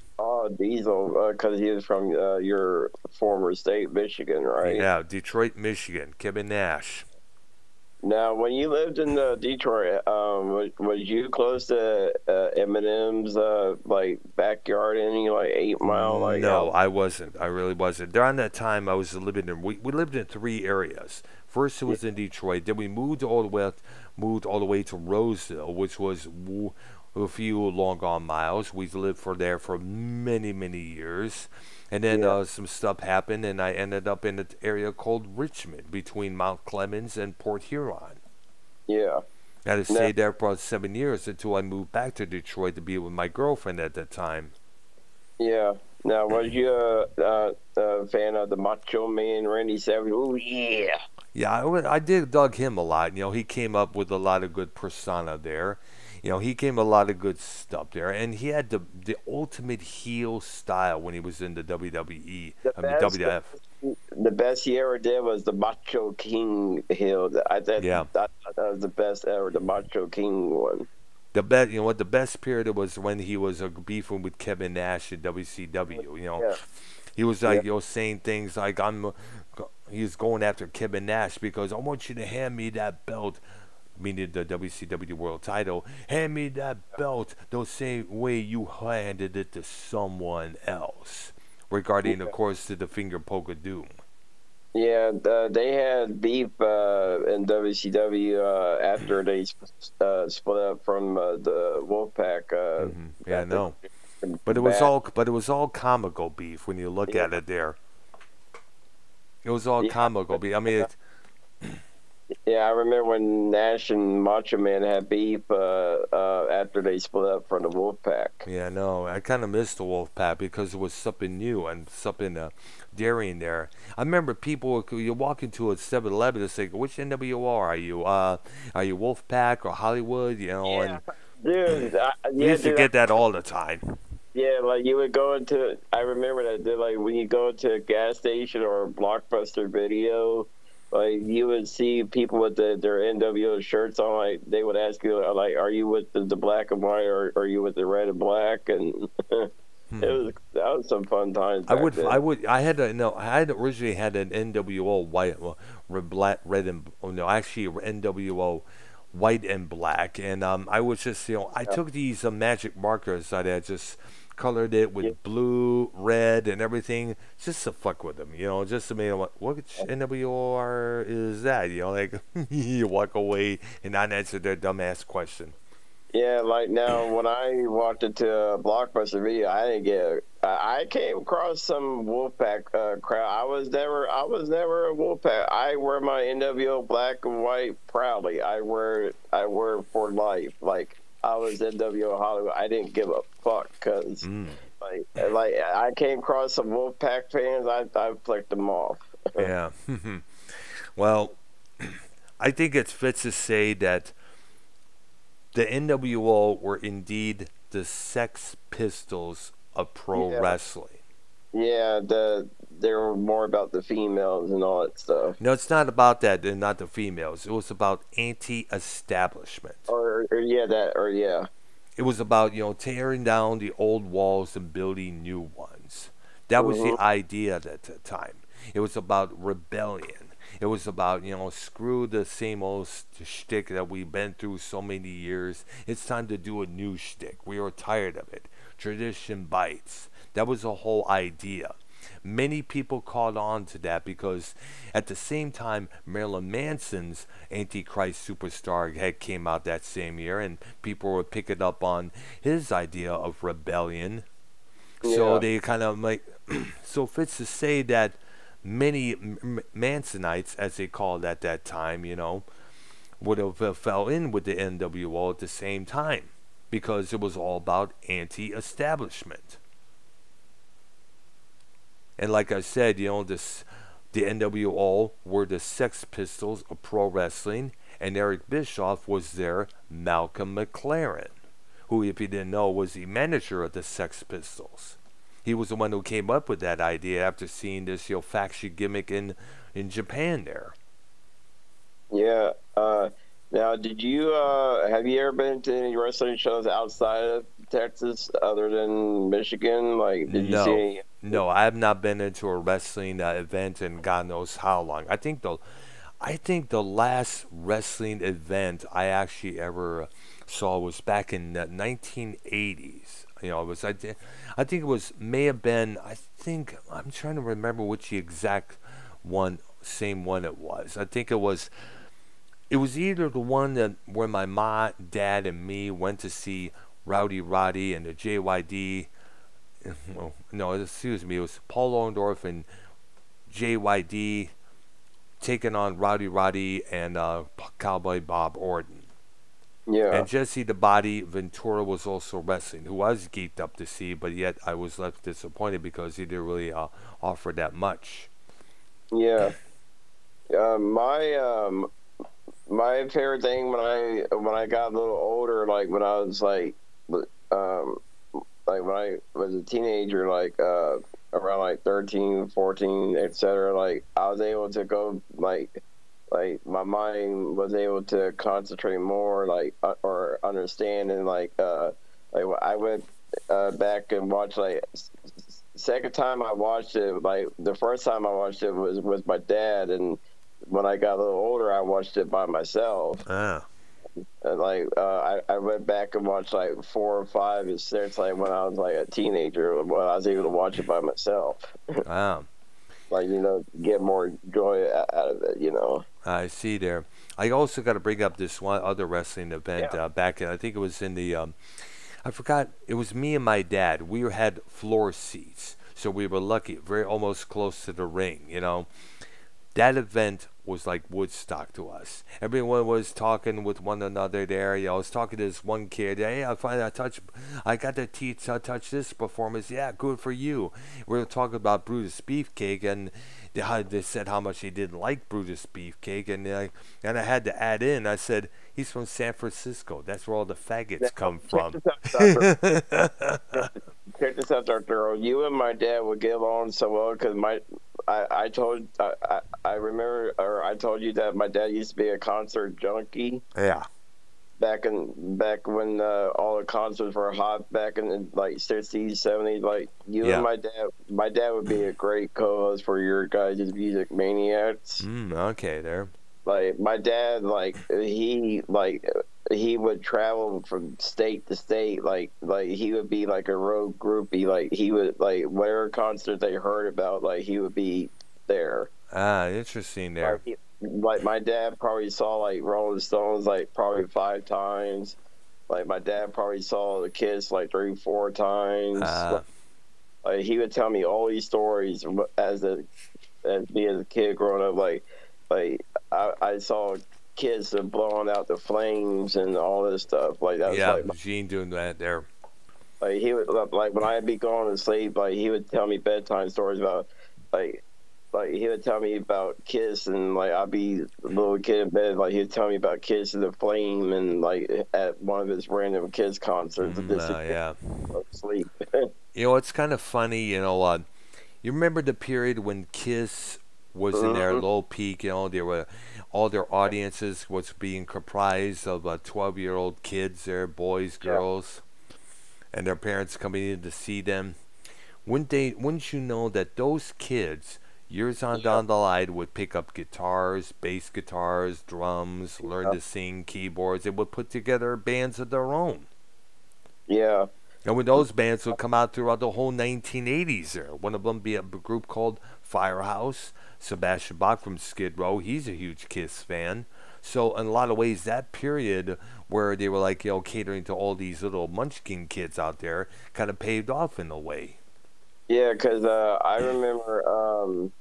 Oh, Diesel, because uh, he was from uh, your former state, Michigan, right? Yeah, Detroit, Michigan. Kevin Nash. Now, when you lived in uh, Detroit, um, was, was, you close to uh, Eminem's uh, like backyard? Any like eight mile? Like no, I wasn't. I really wasn't. During that time, I was living in. We, we lived in three areas. First, it was in Detroit. Then we moved all the way moved all the way to Roseville, which was a few long gone miles. We lived for there for many many years. And then yeah. uh, some stuff happened, and I ended up in an area called Richmond between Mount Clemens and Port Huron. Yeah. I had to stay there for seven years until I moved back to Detroit to be with my girlfriend at that time. Yeah. Now, was you a, a, a fan of the Macho Man, Randy Savage? Oh, yeah. Yeah, I, I did dug him a lot. You know, he came up with a lot of good persona there. You know, he came a lot of good stuff there, and he had the the ultimate heel style when he was in the WWE. The I mean, best, WWF. The best he ever did was the Macho King heel. I thought yeah. that, that was the best ever, the Macho King one. The best, you know what? The best period was when he was uh, beefing with Kevin Nash in WCW. You know, yeah. he was like, yeah. you know, saying things like, "I'm." He's going after Kevin Nash because I want you to hand me that belt meaning the WCW World Title, hand me that belt the same way you handed it to someone else. Regarding, of course, to the finger poke of doom. Yeah, uh, they had beef uh, in WCW uh, after they uh, split up from uh, the Wolfpack. Uh, mm-hmm. Yeah, I know. But it was all but it was all comical beef when you look yeah. at it there. It was all yeah. comical beef. I mean, it, yeah, I remember when Nash and Macho Man had beef uh, uh, after they split up from the Wolfpack. Yeah, no, I kind of missed the Wolfpack because it was something new and something uh, daring there. I remember people, you walk into a 7-Eleven and say, which NWR are you? Uh, are you Wolfpack or Hollywood? You know, yeah. and dude, I, yeah, we used dude, to get that all the time. Yeah, like you would go into. I remember that. Like when you go to a gas station or a blockbuster video, like you would see people with the, their NWO shirts on, like they would ask you, like, "Are you with the, the black and white, or are you with the red and black?" And hmm. it was that was some fun times. I would, then. I would, I had a no, I had originally had an NWO white, well, black, red and oh no, actually NWO white and black, and um, I was just, you know, I yeah. took these uh, magic markers that I just colored it with yeah. blue, red, and everything, just to fuck with them, you know, just to make them like, what NWR is that? You know, like you walk away and not answer their dumbass question. Yeah, like now when I walked into a blockbuster video, I didn't get. I came across some Wolfpack uh, crowd. I was never. I was never a Wolfpack. I wear my NWO black and white proudly. I wear. I wear for life. Like I was NWO Hollywood, I didn't give a fuck because mm. like like I came across some Wolfpack fans, I I flicked them off. yeah. well, I think it's fit to say that the NWO were indeed the Sex Pistols of pro yeah. wrestling. Yeah, the they were more about the females and all that stuff. No, it's not about that. They're not the females. It was about anti-establishment. Or, or yeah, that or yeah. It was about you know tearing down the old walls and building new ones. That was mm-hmm. the idea at the time. It was about rebellion. It was about you know screw the same old shtick that we've been through so many years. It's time to do a new shtick. We are tired of it. Tradition bites. That was the whole idea. Many people caught on to that because at the same time, Marilyn Manson's Antichrist Superstar had came out that same year, and people were picking up on his idea of rebellion. Yeah. So they kind of like, so fits to say that many Mansonites, as they called at that time, you know, would have uh, fell in with the NWO at the same time because it was all about anti-establishment. And like I said, you know, this the NWO were the Sex Pistols of pro wrestling, and Eric Bischoff was their Malcolm McLaren, who, if you didn't know, was the manager of the Sex Pistols. he was the one who came up with that idea after seeing this you know faction gimmick in in Japan there. Yeah. Uh, now, did you uh, have you ever been to any wrestling shows outside of Texas other than Michigan? Like, did no, you see any? No, I have not been into a wrestling uh, event in God knows how long. I think the, I think the last wrestling event I actually ever saw was back in the 1980s. You know, it was I, I think it was may have been I think I'm trying to remember which the exact one same one it was. I think it was it was either the one that where my mom, dad, and me went to see Rowdy Roddy and the JYD. Well, no, excuse me, it was Paul Orndorff and JYD taking on Rowdy Roddy and uh, Cowboy Bob Orton. Yeah. And Jesse the Body Ventura was also wrestling, who I was geeked up to see, but yet I was left disappointed because he didn't really uh, offer that much. Yeah. Uh, my um, my favorite thing when I when I got a little older, like when I was like, um, like when I was a teenager, like uh, around like 13, 14, etc. Like I was able to go like like my mind was able to concentrate more, like uh, or understand and like uh, like I went uh, back and watched like second time I watched it, like the first time I watched it was with my dad and when I got a little older, I watched it by myself. Ah. And like uh, I, I went back and watched like four or five It's like when I was like a teenager when I was able to watch it by myself. Wow. like you know, get more joy out of it. You know. I see there. I also got to bring up this one other wrestling event yeah. uh, back in. I think it was in the. Um, I forgot. It was me and my dad. We had floor seats, so we were lucky, very almost close to the ring. You know that event was like Woodstock to us. Everyone was talking with one another there. You know, I was talking to this one kid. Hey, I find I touch, I got to teach, I touch this performance. Yeah, good for you. We were talking about Brutus Beefcake, and they, they said how much they didn't like Brutus Beefcake, and I, and I had to add in. I said he's from San Francisco. That's where all the faggots come from. Check this out, Doctor Earl. You and my dad would get along so well because my I, I told I, I remember or I told you that my dad used to be a concert junkie. Yeah. Back in back when uh, all the concerts were hot back in the, like sixties, seventies, like you yeah. and my dad my dad would be a great co host for your guys' music maniacs. Mm, okay there. Like my dad like he like he would travel from state to state like like he would be like a road groupie like he would like whatever concert they heard about like he would be there. Ah interesting there. Like, like my dad probably saw like rolling stones like probably five times. Like my dad probably saw the Kiss like three four times. Uh, like he would tell me all these stories as a as me as a kid growing up. Like like I, I saw Kiss are blowing out the flames and all this stuff. Like that. Yeah, like, Gene doing that there. Like he would like when I'd be going to sleep, like he would tell me bedtime stories about like like he would tell me about Kiss and like I'd be a little kid in bed, like he'd tell me about Kiss and the Flame and like at one of his random Kiss concerts. Mm, uh, yeah. Sleep. you know, it's kind of funny. You know, uh, you remember the period when Kiss was in their mm-hmm. low peak. You know, they were all their audiences was being comprised of uh, 12 year old kids there, boys, girls, yeah. and their parents coming in to see them. Wouldn't they? Wouldn't you know that those kids? Years on yeah. down the line would pick up guitars, bass guitars, drums, learn yeah. to sing, keyboards. They would put together bands of their own. Yeah. And when those bands would come out throughout the whole 1980s, there, one of them be a group called Firehouse. Sebastian Bach from Skid Row, he's a huge Kiss fan. So in a lot of ways, that period where they were like, you know, catering to all these little Munchkin kids out there, kind of paved off in a way. Yeah, because uh, I remember um,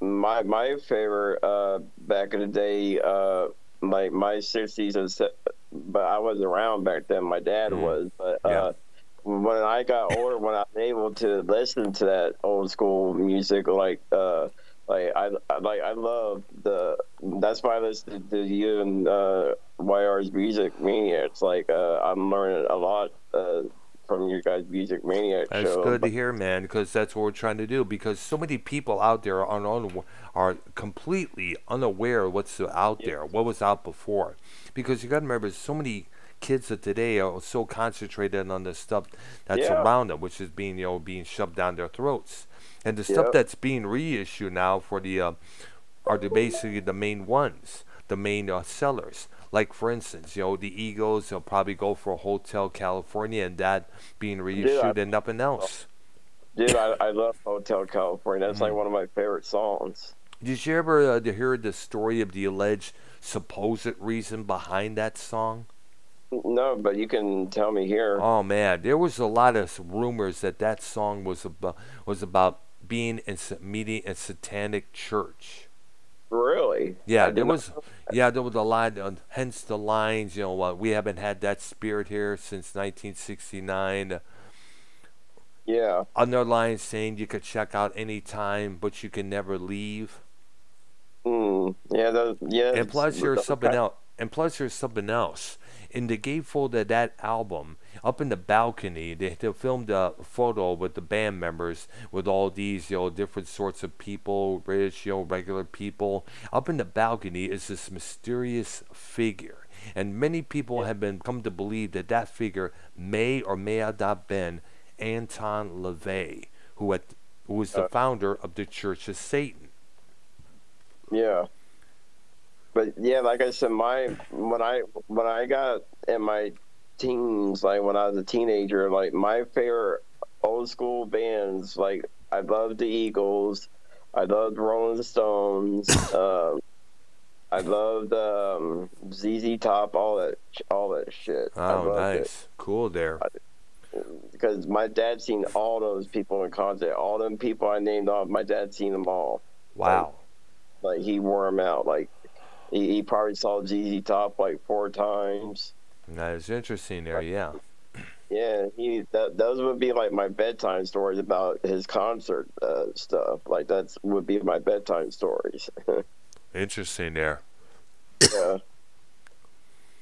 my my favorite uh, back in the day, uh, like my sixties and se- but I wasn't around back then. My dad mm. was, but yeah. Uh, when I got older, when I was able to listen to that old school music, like uh, like I, I like I love the that's why I listen to you and uh, YR's music mania. It's like uh, I'm learning a lot uh, from your guys' Music Maniac That's show. good to hear, man, because that's what we're trying to do. Because so many people out there are un- are completely unaware of what's out Yeah. there, what was out before. Because you got to remember, so many kids of today are so concentrated on the stuff that's Yeah. around them, which is being you know being shoved down their throats, and the stuff Yep. that's being reissued now for the uh, are the basically the main ones, the main uh, sellers. Like for instance, you know the Eagles, they'll probably go for Hotel California, and that being reissued and nothing else. Dude, I, I love Hotel California. That's Mm-hmm. like one of my favorite songs. Did you ever uh, hear the story of the alleged supposed reason behind that song? No, but you can tell me here. Oh man, there was a lot of rumors that that song was about was about being in meeting a satanic church. Really? Yeah, there was. Yeah, there was a line. Hence the lines. You know, uh, we haven't had that spirit here since 1969. Yeah. Other lines saying you could check out any time, but you can never leave. Mm, yeah. The, yeah. And plus, there's something else. And plus, there's something else. In the gatefold of that album, up in the balcony, they, they filmed a photo with the band members, with all these, you know, different sorts of people, rich, you know, regular people. Up in the balcony is this mysterious figure, and many people have been come to believe that that figure may or may not have been Anton LaVey, who had, who was the Uh. founder of the Church of Satan. Yeah. But yeah, like I said, my when I when I got in my teens, like when I was a teenager, like my favorite old school bands, like I loved the Eagles, I loved Rolling Stones, um, I loved um, ZZ Top, all that all that shit. Oh, loved it. nice, cool there. because my dad seen all those people in concert. All them people I named off, my dad seen them all. Wow. Like he wore them out. Like he, he probably saw ZZ Top like four times. That is interesting there, yeah. Yeah, he that those would be like my bedtime stories about his concert uh, stuff. Like that's would be my bedtime stories. Interesting there. yeah.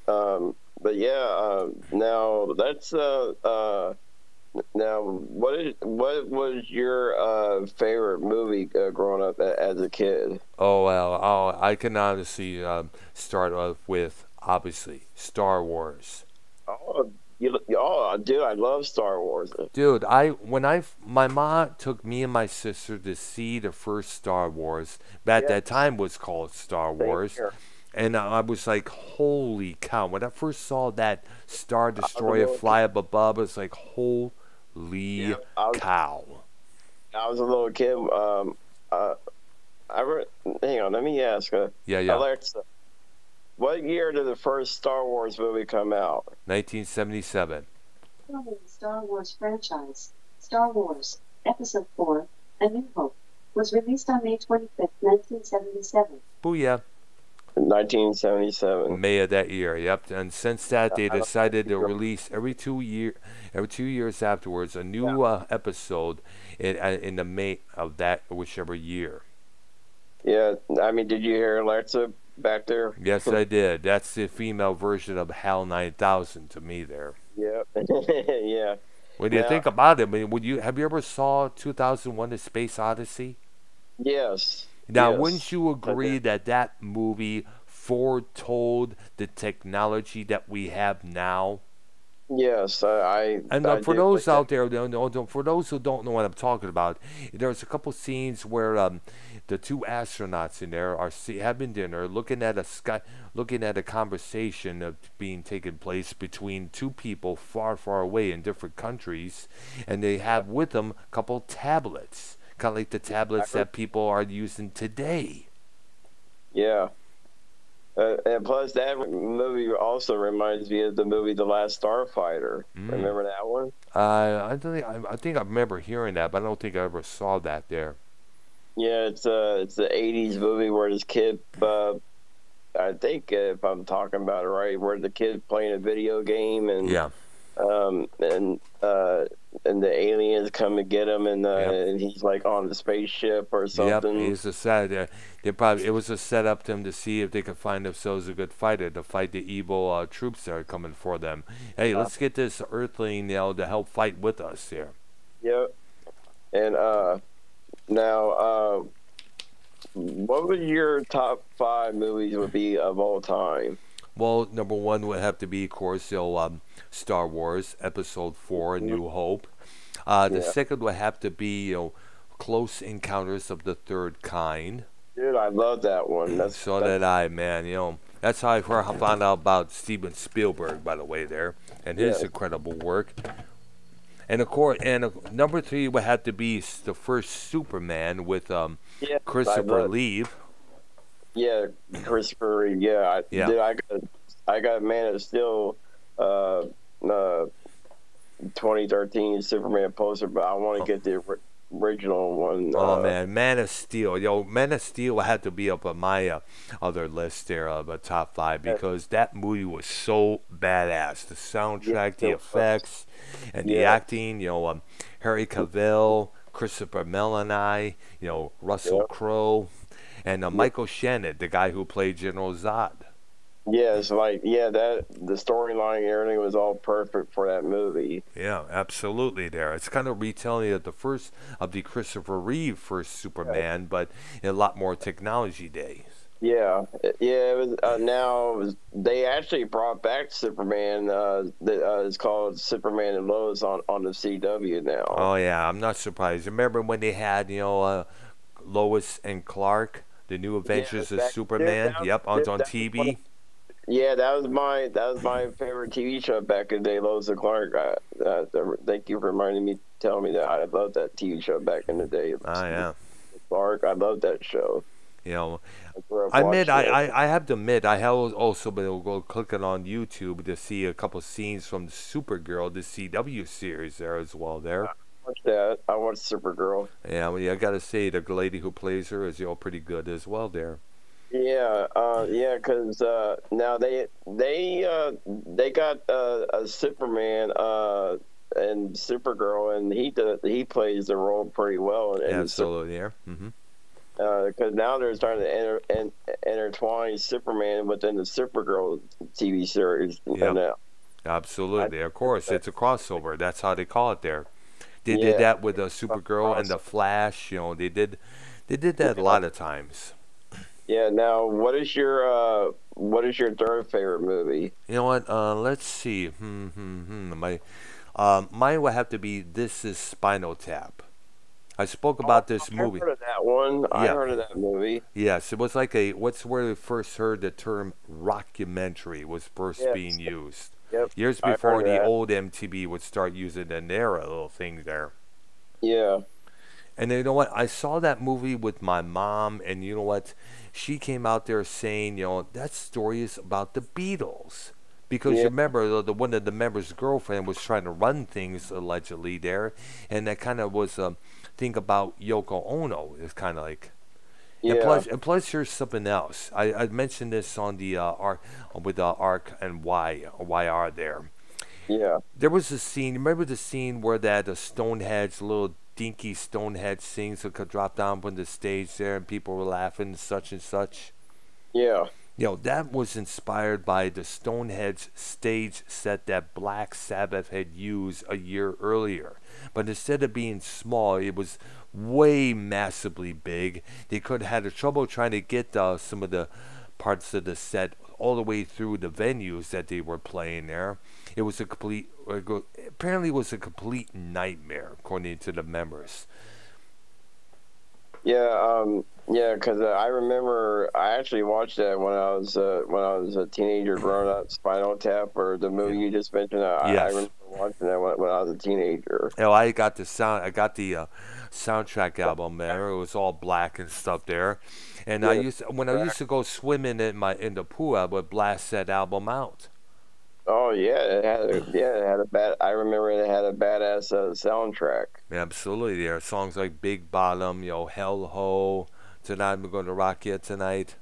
Um, but yeah, uh, now that's uh, uh, now what is what was your uh, favorite movie uh, growing up a, as a kid? Oh well, oh, I can honestly um, start off with obviously Star Wars. Oh, you, oh, dude, I love Star Wars. Dude, I when I my mom took me and my sister to see the first Star Wars. But at Yeah. that time was called Star Wars. And I was like, holy cow. When I first saw that Star Destroyer fly up above, I was like, holy Yeah, I was, cow. I was a little kid. Um, uh, I re- hang on, let me ask. Uh, Yeah, yeah. Alexa, what year did the first Star Wars movie come out? 1977. The Star Wars franchise, Star Wars, Episode 4, A New Hope, was released on May 25, 1977. Booyah. 1977. May of that year. Yep. And since that, they decided to release every two year, every two years afterwards, a new uh, episode in uh, in the May of that whichever year. Yeah, I mean, did you hear Alexa back there? Yes, I did. That's the female version of HAL 9000 to me. There. Yeah, yeah. When you Yeah. think about it, I mean, would you have you ever saw 2001: The Space Odyssey? Yes. Now, yes. wouldn't you agree that that movie foretold the technology that we have now? Yes, I. I And I uh, for those like out there, who don't know, don't- for those who don't know what I'm talking about, there's a couple scenes where um, the two astronauts in there are see, having dinner, looking at a sky, looking at a conversation of being taking place between two people far, far away in different countries, and they have with them a couple tablets, kind of like the tablets that people are using today. Yeah. Uh, and plus, that movie also reminds me of the movie The Last Starfighter. Mm. Remember that one? Uh, I don't think I, I think I remember hearing that, but I don't think I ever saw that there. Yeah, it's uh, it's the '80s movie where this kid, uh, I think if I'm talking about it right, where the kid playing a video game and Yeah. Um, and uh, and the aliens come and get him, and uh, Yep. and he's like on the spaceship or something. Yep, he's a set. Uh, they probably it was a setup to them to see if they could find themselves a good fighter to fight the evil uh, troops that are coming for them. Hey, let's get this Earthling, you know, to help fight with us here. Yep. And uh, now, uh, what would your top five movies would be of all time? Well, number one would have to be, of course, you know, um, Star Wars Episode Four: A New Hope. Uh, the Yeah. second would have to be, you know, Close Encounters of the Third Kind. Dude, I love that one. That's so that's- did I, man. You know, that's how I found out about Steven Spielberg, by the way, there, and his Yeah. incredible work. And of course, and uh, number three would have to be the first Superman with um, yeah, Christopher Lee. Yeah, Christopher. Yeah, I, Yeah. Dude, I got, I got Man of Steel, uh, uh, 2013 Superman poster, but I want to get the original one. Oh uh, man, Man of Steel. Yo, Man of Steel had to be up on my uh, other list there of uh, top five Yeah. because that movie was so badass. The soundtrack, the it was. effects, and the acting. You know, um, Harry Cavill, Christopher Meloni, you know, Russell Yeah. Crowe, and uh, Michael Shannon, the guy who played General Zod. Yeah, it's like yeah, that the storyline, and everything was all perfect for that movie. Yeah, absolutely. There, it's kind of retelling of the first of the Christopher Reeve first Superman, but in a lot more technology days. Yeah, yeah. It was uh, now it was, they actually brought back Superman. Uh, that uh, it's called Superman and Lois on on the CW now. Oh yeah, I'm not surprised. Remember when they had you know uh, Lois and Clark, the New Adventures of that- Superman? yep, on on TV. of- Yeah, that was my that was my favorite TV show back in the day, Lois and Clark. Uh, uh, thank you for reminding me, telling me that I loved that TV show back in the day. Ah yeah, Clark, I loved that show. you know. I, grew up I admit, I. I, I have to admit, I have also been go clicking on YouTube to see a couple scenes from the Supergirl, the CW series there as well. There, watched that. I watched Supergirl. yeah, well, yeah, I gotta say the lady who plays her is know pretty good as well. There, Yeah, uh, yeah, because uh, now they they uh, they got uh, a Superman uh, and Supergirl, and he does, he plays the role pretty well. And absolutely there. hmm because now they're starting to enter, en, intertwine Superman within the Supergirl TV series. Yep. Absolutely, of course, it's a crossover. That's how they call it there. They Yeah. did that with the Supergirl and the Flash. You know, they did, they did that a lot of times. Yeah. Now, what is your uh, what is your third favorite movie? You know what? Uh, let's see. Hmm, hmm, hmm. My, um, mine would have to be "This Is Spinal Tap." I spoke about this I movie. heard of that one. I heard of that movie. Yes, it was like a. What's where we first heard the term "rockumentary" was first Yes. being used. Yep. Years before the that. old MTV would start using the Nera little thing there. Yeah. And you know what? I saw that movie with my mom, and you know what? She came out there saying, you know, that story is about the Beatles. Because Yeah. you remember the, the one of the members' girlfriend was trying to run things allegedly there, and that kind of was a thing about Yoko Ono. It's kind of like, Yeah. and plus, and plus, here's something else. I, I mentioned this on the uh, arc with the arc and Y YR there. yeah. There was a scene. Remember the scene where that uh, Stonehenge little dinky Stonehenge sings that could drop down from the stage there, and people were laughing, such and such. Yeah. You know that was inspired by the Stonehenge stage set that Black Sabbath had used a year earlier. But instead of being small, it was way massively big. They could have had trouble trying to get uh, some of the parts of the set all the way through the venues that they were playing there. It was a complete, uh, apparently, it was a complete nightmare, according to the members. Yeah, um, yeah, because uh, I remember I actually watched that when I was uh, when I was a teenager, growing up. Spinal Tap or the movie you just mentioned. I, I remember watching that when, when I was a teenager. You know, I got the sound. I got the uh, soundtrack album there. It was all black and stuff there. And I Yeah, used when I used to go swimming in my in the pool, I would blast that album out. Oh yeah, it had a, yeah, it had a bad. I remember it had a badass uh, soundtrack. Absolutely, there are songs like Big Bottom, you know, Hell Ho, Tonight I'm Going to Rock You Tonight.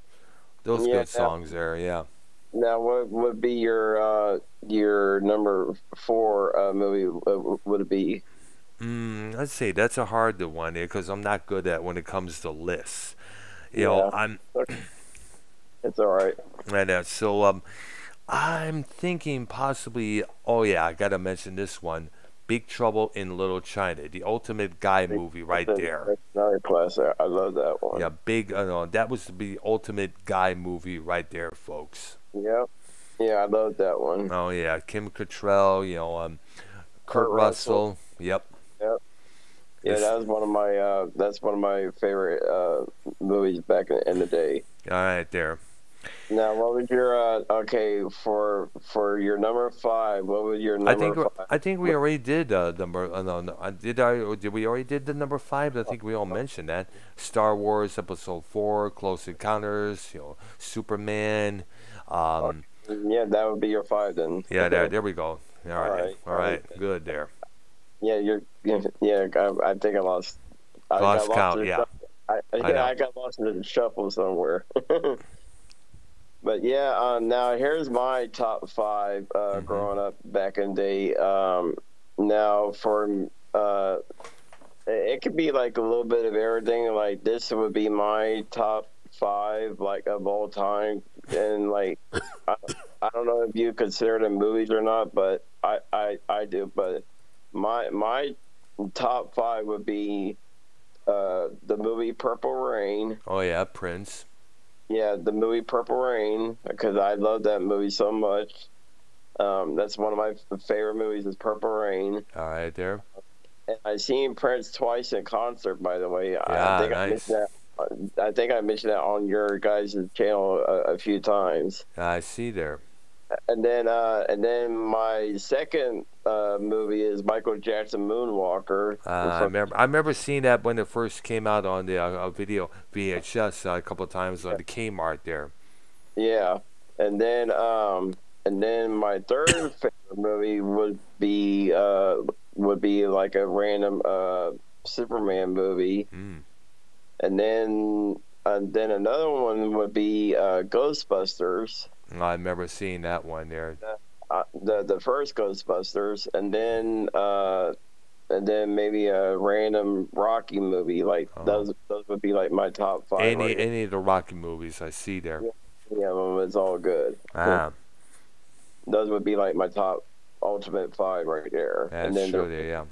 Those Yeah. good songs there, yeah. Now, what would be your uh, your number four uh, movie? Uh, would it be? Mm, let's see. That's a hard one because I'm not good at when it comes to lists. You know, I'm It's all right. right now. So um, I'm thinking possibly. Oh yeah, I gotta mention this one. Big Trouble in Little China, the ultimate guy movie right That's- there. That's another classic. I love that one. Yeah, big. Uh, no, that was the ultimate guy movie right there, folks. Yep. Yeah, I love that one. Oh yeah, Kim Cattrall. You know, um, Kurt, Kurt Russell. Russell. Yep. Yeah, that was one of my uh, that's one of my favorite uh, movies back in, in the day. All right, there. Now, what was your uh, okay for for your number five? What was your number I think five? I think we already did uh, number. Uh, no, no, uh, did I? Did we already did the number five? I think we all mentioned that. Star Wars Episode Four, Close Encounters. You know, Superman. Um, Yeah, that would be your five then. yeah, Okay. there, there we go. All right, all right, alright. good there. Yeah, you're. Yeah, I, I think I lost. I Lost count, yeah. I, I yeah, know. I got lost in the shuffle somewhere. but yeah, uh, now here's my top five uh, Mhm. growing up back in the day. Um, now for uh, it it could be like a little bit of everything. Like this would be my top five, like of all time, and like I, I don't know if you consider them movies or not, but I I, I do. But my my top five would be uh, the movie Purple Rain. Oh yeah, Prince. Yeah, the movie Purple Rain because I love that movie so much. Um, that's one of my favorite movies is Purple Rain. All right, there. And I seen Prince twice in concert, by the way. Yeah, I think I nice. mentioned that. I think I mentioned that on your guys' channel a, a few times. I see there. And then, uh, and then my second uh, movie is Michael Jackson Moonwalker. Uh, I remember. I remember seeing that when it first came out on the uh, uh, video VHS uh, a couple of times on the Kmart there. Yeah, and then um, and then my third favorite movie would be uh, would be like a random uh, Superman movie, Mm. and then and then another one would be uh, Ghostbusters, I remember seeing that one there. uh, the the first Ghostbusters, and then uh, and then maybe a random Rocky movie. Like Oh. those those would be like my top five. Any right any of the Rocky movies I see there. Yeah, well, it's all good. Ah, Those would be like my top ultimate five right there. that's and then true the, there. Yeah.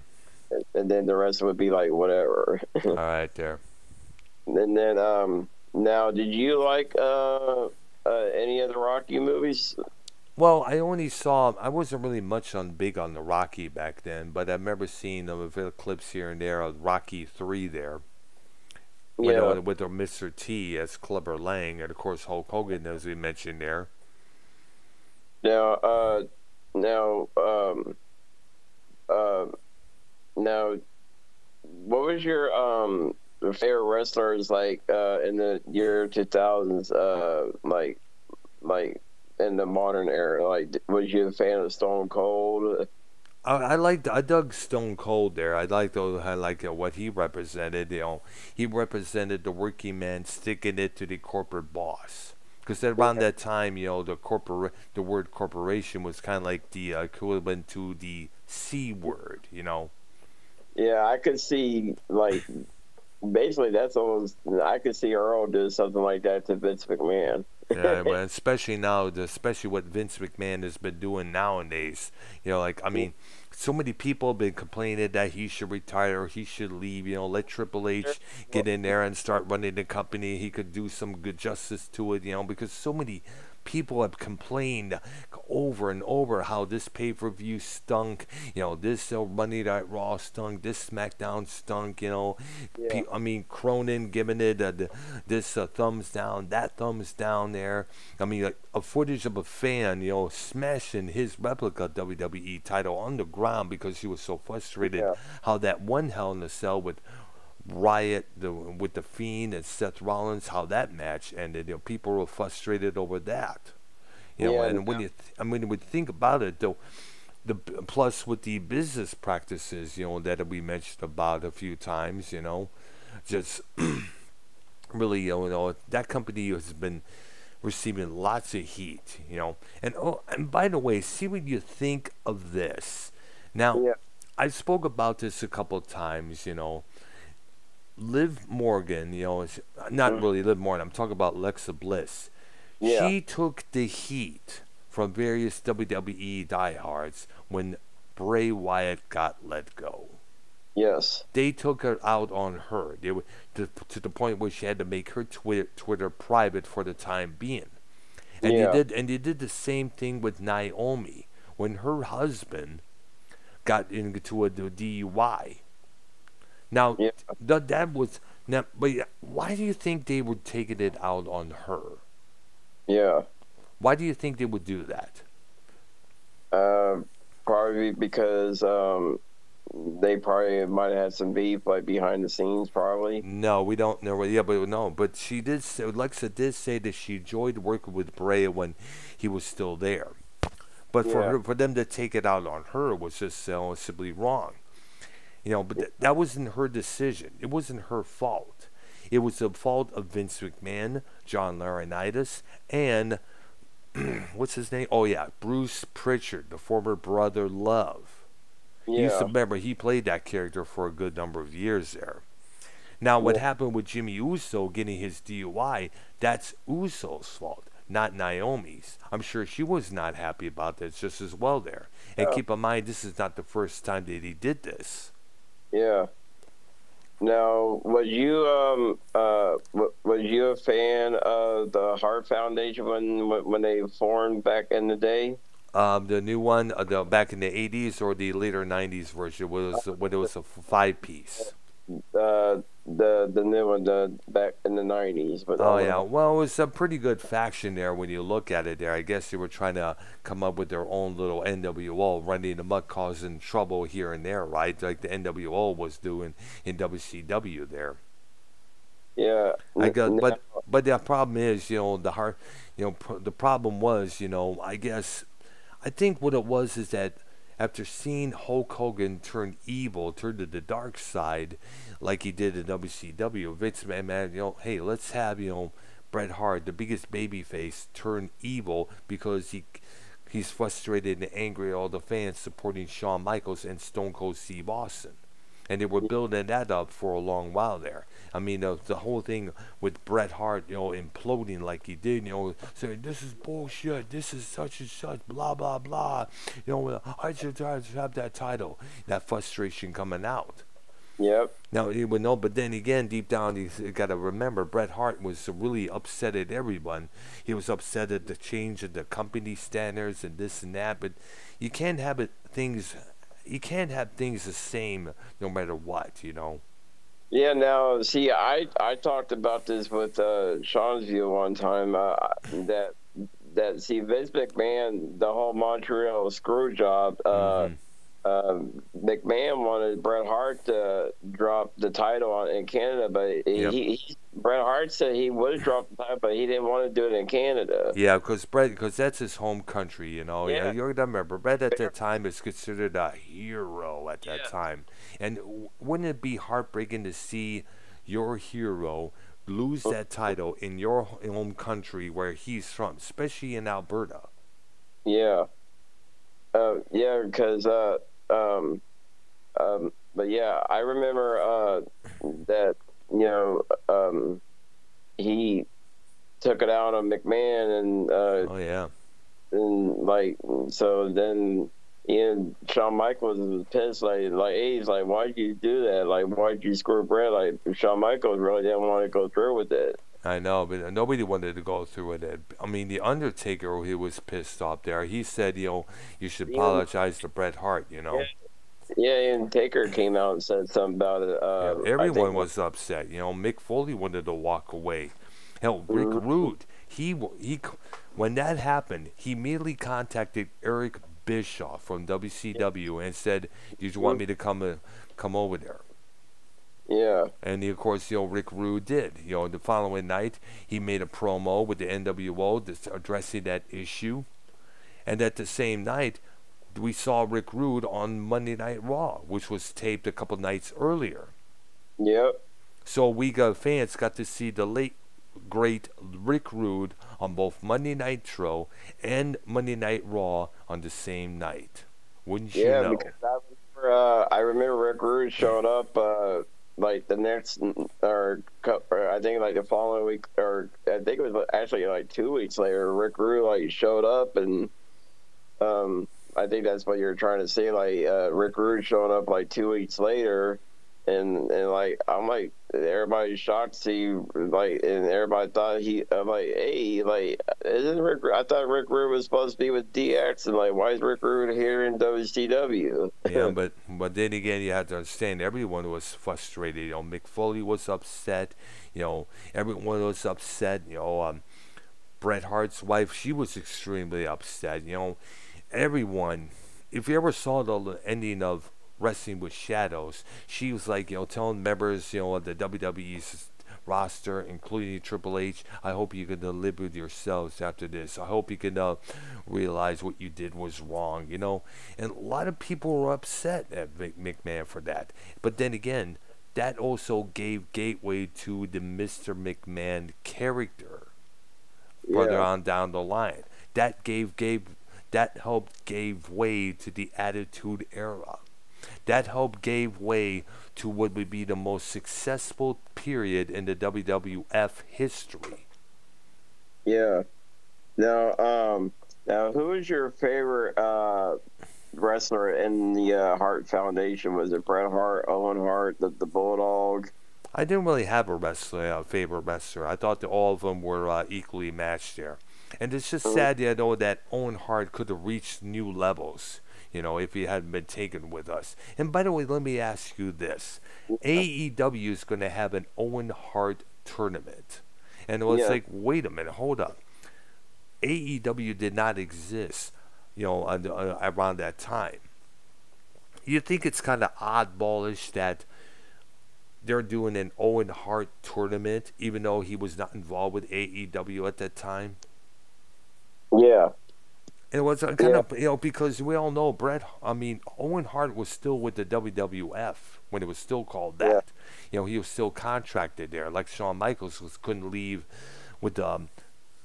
and then the rest would be like whatever. All right there. and then um now did you like uh, uh any other Rocky movies? Well, I only saw. I wasn't really much on big on the Rocky back then, but I remember seeing the little clips here and there of Rocky Three there. Yeah. With, uh, with the Mr. T as Clubber Lang, and of course Hulk Hogan, as we mentioned there. Now uh now um uh now what was your um favorite wrestlers like uh in the year 2000s uh like like in the modern era like was you a fan of Stone Cold I, I liked. I dug Stone Cold there. I liked. those- I like uh, what he represented. You know, he represented the working man sticking it to the corporate boss. Because around that time, you know, the corpora- the word corporation was kind of like the uh, equivalent to the c word. You know. Yeah, I could see like basically that's almost I could see Earl do something like that to Vince McMahon. yeah, but especially now, especially what Vince McMahon has been doing nowadays. You know, like I mean, so many people have been complaining that he should retire, he should leave. You know, let Triple H get in there and start running the company. He could do some good justice to it. You know, because so many people have complained over and over how this pay-per-view stunk. You know, this uh, Monday Night Raw stunk. This SmackDown stunk. You know, Yeah. Pe- I mean, Cronin giving it uh, the, this uh, thumbs down, that thumbs down there. I mean, like a footage of a fan, you know, smashing his replica WWE title on the ground because he was so frustrated Yeah. how that one Hell in a Cell with Riot, the with the Fiend and Seth Rollins, how that match ended. You know, people were frustrated over that. You know, Yeah, and when you, th- I mean, when you think about it, though, the plus with the business practices, you know, that we mentioned about a few times, you know, just really, you know, that company has been receiving lots of heat, you know. And oh, and by the way, see what you think of this. Now, Yeah. I spoke about this a couple of times. You know, Liv Morgan. You know, not Mm. really Liv Morgan. I'm talking about Alexa Bliss. Yeah. She took the heat from various WWE diehards when Bray Wyatt got let go. Yes. They took it out on her. They were to, to the point where she had to make her Twitter Twitter private for the time being. And Yeah. they did and they did the same thing with Naomi when her husband got into a, DUI. Now Yeah. th- that was now, but yeah, why do you think they were taking it out on her? Yeah. Why do you think they would do that? Uh, probably because um, they probably might have had some beef like behind the scenes. Probably. No, we don't know. Yeah, but no, but she did. Say, Alexa did say that she enjoyed working with Bray when he was still there. But for her, for them to take it out on her was just uh, simply wrong. You know, but th- that wasn't her decision. It wasn't her fault. It was the fault of Vince McMahon, John Laurinaitis, and what's his name? Oh yeah, Bruce Pritchard, the former brother Love. You used Yeah. to remember he played that character for a good number of years there. Now, what happened with Jimmy Uso getting his DUI, that's Uso's fault, not Naomi's. I'm sure she was not happy about this just as well there. And Yeah. keep in mind, this is not the first time that he did this. Yeah. Now, was you um uh was you a fan of the Heart Foundation when when they formed back in the day? Um, the new one, uh, the back in the 80s or the later 90s version, was when it was a five piece. Uh, the the new one, the back in the nineties. But Oh yeah, well it was a pretty good faction there when you look at it there. I guess they were trying to come up with their own little NWO, running amok, causing trouble here and there, right? Like the NWO was doing in WCW there. yeah. I got, n- but but the problem is, you know, the hard, you know, pr- the problem was, you know, I guess, I think what it was is that after seeing Hulk Hogan turn evil, turn to the dark side, like he did in WCW, Vince McMahon, you know, hey, let's have you know, Bret Hart, the biggest babyface, turn evil because he. He's frustrated and angry at all the fans supporting Shawn Michaels and Stone Cold Steve Austin and they were building that up for a long while there. I mean, the, the whole thing with Bret Hart, you know, imploding like he did, you know, saying this is bullshit, this is such and such, blah blah blah. You know, I should try to have that title. That frustration coming out. Yep. Now he would know, but then again, deep down, you got to remember, Bret Hart was really upset at everyone. He was upset at the change of the company standards and this and that. But you can't have it things. You can't have things the same no matter what, you know. Yeah. Now, see, I I talked about this with uh, Sean's view one time. Uh, that that see Vince McMahon, the whole Montreal screw job. Uh, Mhm. um, McMahon wanted Bret Hart to drop the title on, in Canada, but he, Yep. he Bret Hart said he would drop the title, but he didn't want to do it in Canada. Yeah, because Bret, because that's his home country, you know. Yeah, Yeah. you gotta remember, Bret at that time is considered a hero at that Yeah. time, and wouldn't it be heartbreaking to see your hero lose that title in your home country where he's from, especially in Alberta? Yeah, uh, yeah, because uh, um, um, but yeah, I remember uh, that you know um, he took it out on McMahon and uh, Oh yeah, and like so then Ian Shawn Michaels was pissed like like hey, he's like why'd you do that like why'd you screw Bret like Shawn Michaels really didn't want to go through with it I know, but nobody wanted to go through with it. I mean, the Undertaker, he was pissed off there. He said, you know, you should apologize to Bret Hart, you know. yeah and Taker came out and said something about it uh, Yeah, everyone was upset. You know, Mick Foley wanted to walk away. Hell, Rick Mhm. Rude, he he, when that happened, he immediately contacted Eric Bischoff from WCW and said, "Did you want me to come uh, come over there?" yeah And he, of course, you know, Rick Rude did. You know, the following night, he made a promo with the NWO addressing that issue. And at the same night, we saw Rick Rude on Monday Night Raw, which was taped a couple nights earlier. yep So we got fans got to see the late great Rick Rude on both Monday Nitro and Monday Night Raw on the same night. Wouldn't you Yeah, know? because I remember. Uh, I remember Rick Rude showing up. Uh, like the next, or, or I think like the following week, or I think it was actually like two weeks later. Rick Rude like showed up, and um, I think that's what you're trying to say. Like uh, Rick Rude showing up like two weeks later, and and like I'm like everybody's shocked to see like and everybody thought he I'm like hey like isn't Rick I thought Rick Rude was supposed to be with DX and like why is Rick Rude here in WCW? yeah, but but then again you have to understand everyone was frustrated. You know, Mick Foley was upset. You know, everyone was upset. You know, um, Bret Hart's wife she was extremely upset. You know, everyone. If you ever saw the ending of Wrestling with Shadows. She was like, you know, telling members, you know, of the WWE's roster, including Triple H, I hope you can uh, live with yourselves after this. I hope you can uh, realize what you did was wrong, you know. And a lot of people were upset at McMahon for that. But then again, that also gave gateway to the Mr. McMahon character yeah. further on down the line. That gave gave that helped gave way to the Attitude Era. That help gave way to what would be the most successful period in the WWF history. Yeah. Now, um, now, who is your favorite uh, wrestler in the uh, Hart Foundation? Was it Bret Hart, Owen Hart, the, the Bulldog? I didn't really have a wrestler, a favorite wrestler. I thought that all of them were uh, equally matched there. And it's just mm-hmm. sad, you know, that Owen Hart could have reached new levels you know, if he hadn't been taken with us. And by the way, let me ask you this AEW is going to have an Owen Hart tournament. And it was yeah. like, wait a minute, hold up. AEW did not exist, you know, uh, around that time. You think it's kind of oddballish that they're doing an Owen Hart tournament, even though he was not involved with AEW at that time? Yeah, it was kind yeah. of you know because we all know Bret. I mean, Owen Hart was still with the WWF when it was still called that. Yeah. You know, he was still contracted there. Like Shawn Michaels was couldn't leave with um,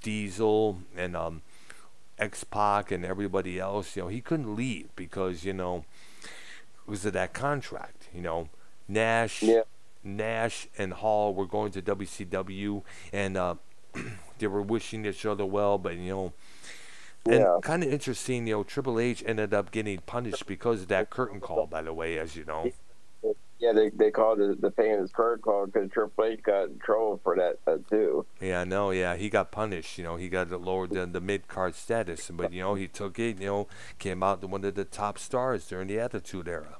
Diesel and um, X Pac and everybody else. You know, he couldn't leave because you know it was that contract. You know, Nash. Yeah. Nash and Hall were going to WCW, and uh, they were wishing each other well, but you know, and yeah. kind of interesting, you know, Triple H ended up getting punished because of that curtain call, by the way, as you know. Yeah, they they called it the famous curtain call because Triple H got in trouble for that uh, too. Yeah, no, yeah, he got punished. You know, he got lowered the, the mid card status, but you know, he took it. You know, came out to one of the top stars during the Attitude Era.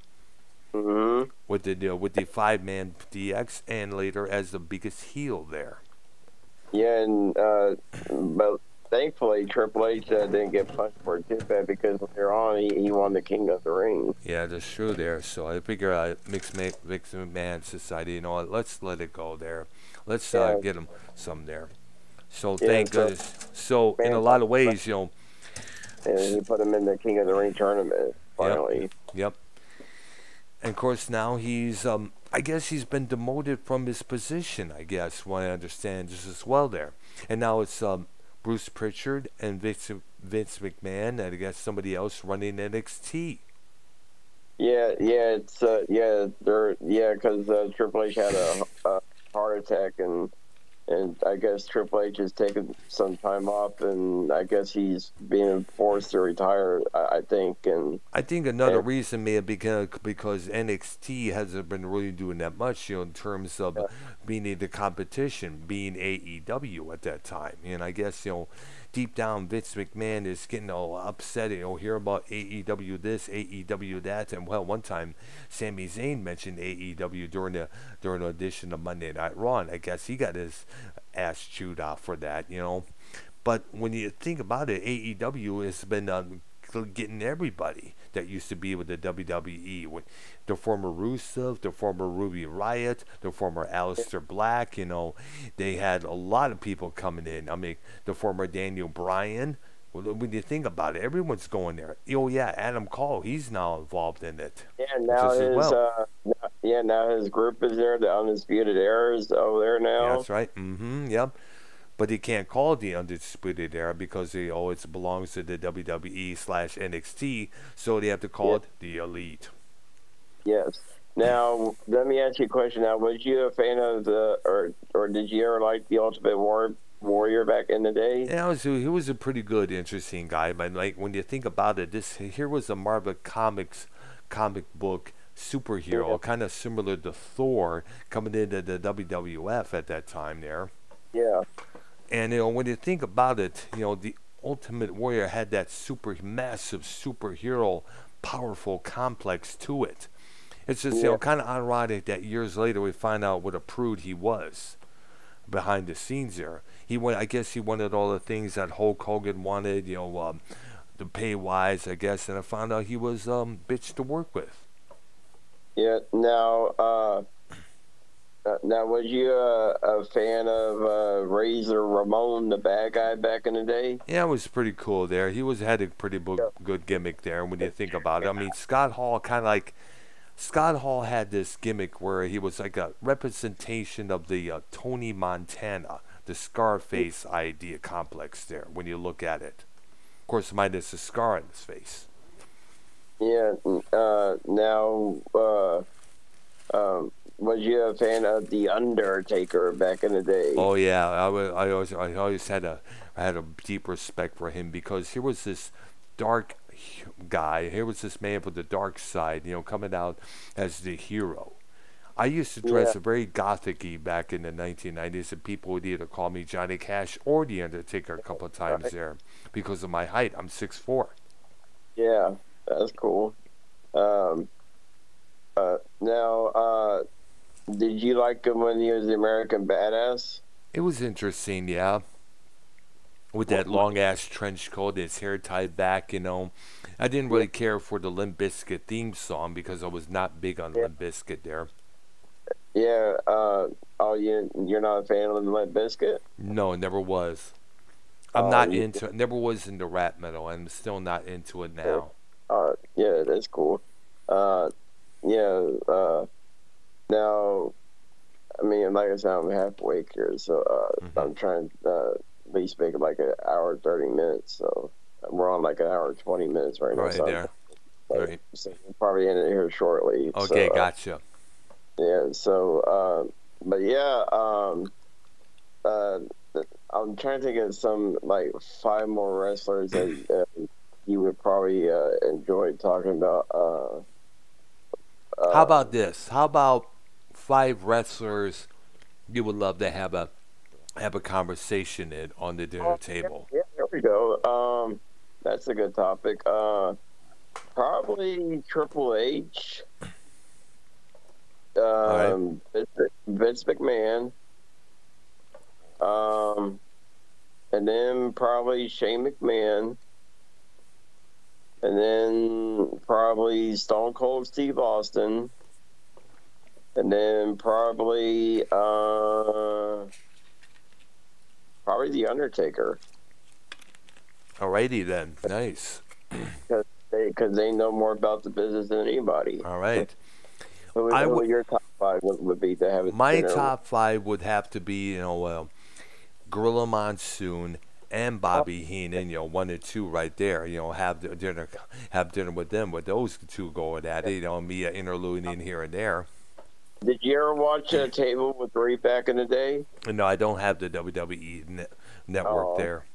Mm-hmm. With the you know, with the five man DX and later as the biggest heel there. Yeah, and uh, but thankfully Triple H uh, didn't get punched for it too bad because later on he, he won the King of the Ring. Yeah, that's true there. So I figure uh, mixed ma- mixed man society, you know, let's let it go there. Let's uh, get him some there. So yeah, thank so, goodness. So in a lot of ways, you know. And he put him in the King of the Ring tournament finally. Yep. yep. And of course now he's um I guess he's been demoted from his position, I guess, what I understand just as well there. And now it's um Bruce Pritchard and Vince, Vince McMahon, and I guess somebody else running NXT. Yeah, yeah, it's uh, yeah, they're yeah, because uh, Triple H had a, a heart attack and and I guess Triple H has taken some time off, and I guess he's being forced to retire. I, think, and I think another and, reason may have been because NXT hasn't been really doing that much, you know, in terms of yeah. being in the competition, being AEW at that time, and I guess you know deep down, Vince McMahon is getting all upset. You'll hear about AEW this, AEW that, and well, one time Sami Zayn mentioned AEW during the during the edition of Monday Night Raw, and I guess he got his ass chewed off for that. You know, but when you think about it, AEW has been um, getting everybody that used to be with the WWE. With the former Rusev, the former Ruby Riott, the former Aleister Black, you know, they had a lot of people coming in. I mean, the former Daniel Bryan. When you think about it, everyone's going there. Oh yeah, Adam Cole, he's now involved in it. Yeah, now his well. uh, yeah now his group is there. The Undisputed Era is over there now. Yeah, that's right. Mm-hmm. Yep but he can't call the Undisputed Era because he always oh, belongs to the WWE slash NXT, so they have to call it the Elite. Yes. Now, let me ask you a question. Now, was you a fan of the, or or did you ever like the Ultimate War, Warrior back in the day? Yeah, was he was a pretty good, interesting guy. But like when you think about it, this here was a Marvel Comics comic book superhero, Yeah. kind of similar to Thor, coming into the WWF at that time there. Yeah. And you know, when you think about it, you know, the Ultimate Warrior had that super massive superhero, powerful complex to it. It's just you know kind of ironic that years later we find out what a prude he was behind the scenes there. He went, I guess he wanted all the things that Hulk Hogan wanted, you know, um, the pay wise, I guess, and I found out he was um bitch to work with. Yeah. Now, uh, uh, now was you a, a fan of uh, Razor Ramon, the bad guy back in the day? Yeah, it was pretty cool there. He was had a pretty bo- good gimmick there when you think about it. I mean, Scott Hall kind of like Scott Hall had this gimmick where he was like a representation of the uh, Tony Montana, the Scarface idea complex there. When you look at it, of course, minus a scar on his face. Yeah. Uh, now, uh, um, was you a fan of the Undertaker back in the day? Oh yeah, I, wa- I always I always had a I had a deep respect for him because here was this dark guy. Here was this man with the dark side, you know, coming out as the hero. I used to dress Yeah. very gothic-y back in the 1990s, and people would either call me Johnny Cash or The Undertaker a couple of times Right. there because of my height. I'm 6'4". Yeah, that's cool. Um, uh, now, uh, did you like him when he was the American Badass? It was interesting, yeah. With that long ass trench coat, his hair tied back, you know. I didn't really care for the Limp Bizkit theme song because I was not big on Yeah. Limp Bizkit there. Yeah. Uh, oh, you you're not a fan of Limp Bizkit? No, it never was. I'm Oh, not into never was into rap metal. I'm still not into it now. Uh, yeah, that's cool. Uh, yeah. Uh, now, I mean, like I said, I'm halfway here, so uh, Mhm. I'm trying to uh, at least make it like an hour thirty minutes. So we're on like an hour twenty minutes right now. Right so there. like, Right. So we'll probably end it here shortly. Okay, so, uh, gotcha. Yeah. So, uh, but yeah, um, uh, I'm trying to think of some like five more wrestlers that uh, you would probably uh, enjoy talking about. Uh, uh, How about this? How about five wrestlers you would love to have a have a conversation in on the dinner table? Yeah, there we go. Um, that's a good topic. Uh, probably Triple H. right. Um, Vince, Vince McMahon. Um, and then probably Shane McMahon. And then probably Stone Cold Steve Austin. And then probably uh, probably The Undertaker. Alrighty then. Nice. because they they know more about the business than anybody. All right. Who, I would- your top five would, be to have a My top five would have to be, you know, uh, Gorilla Monsoon and Bobby Heenan, you know, one and two right there. You know, have dinner, have dinner with them. With those two going at it, you know, me uh, interluding here and there. Did you ever watch a table with three back in the day? No, I don't have the WWE ne- network Oh. there.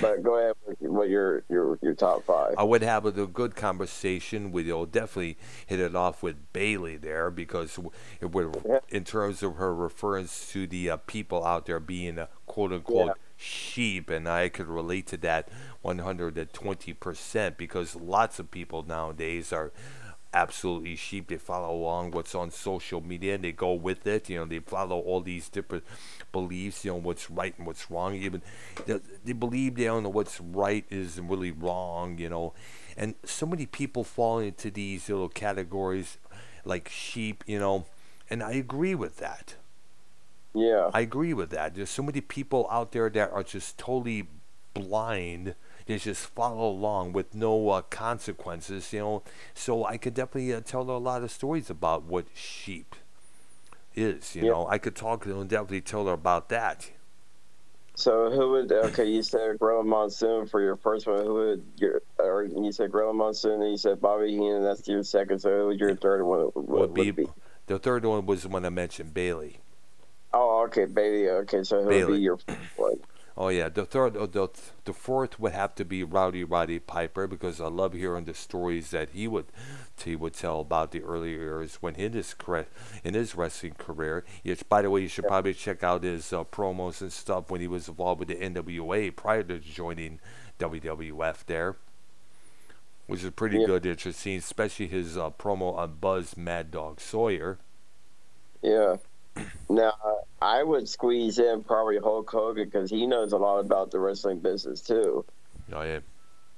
But go ahead with what your your your top five. I would have a, a good conversation with you. Definitely hit it off with Bayley there because it would, Yeah. in terms of her reference to the uh, people out there being a quote unquote Yeah. sheep, and I could relate to that 120 percent because lots of people nowadays are absolutely sheep. They follow along what's on social media and they go with it. You know, they follow all these different beliefs. You know, what's right and what's wrong. Even they, they believe they don't know what's right is really wrong. You know, and so many people fall into these little categories like sheep. You know, and I agree with that. yeah, I agree with that. There's so many people out there that are just totally blind. They just follow along with no uh, consequences, you know. So I could definitely uh, tell a lot of stories about what sheep is, you know. I could talk to them and definitely tell her about that. So who would? Okay, you said Gorilla Monsoon for your first one. Who would your or you said Gorilla Monsoon, and you said Bobby Heenan. That's your second. So who was your third one? Would would be, be? the third one was the one I mentioned, Bayley. Oh, okay, Bayley. Okay, so who would Bayley. be your one? Oh yeah, the third, uh, the the fourth would have to be Rowdy Roddy Piper because I love hearing the stories that he would he would tell about the early years when in his in his wrestling career. Yes, by the way, you should probably check out his uh, promos and stuff when he was involved with the NWA prior to joining WWF there, which is pretty Yeah. good. Interesting, especially his uh, promo on Buzz Mad Dog Sawyer. Yeah. Now, I would squeeze in probably Hulk Hogan because he knows a lot about the wrestling business too. Oh yeah,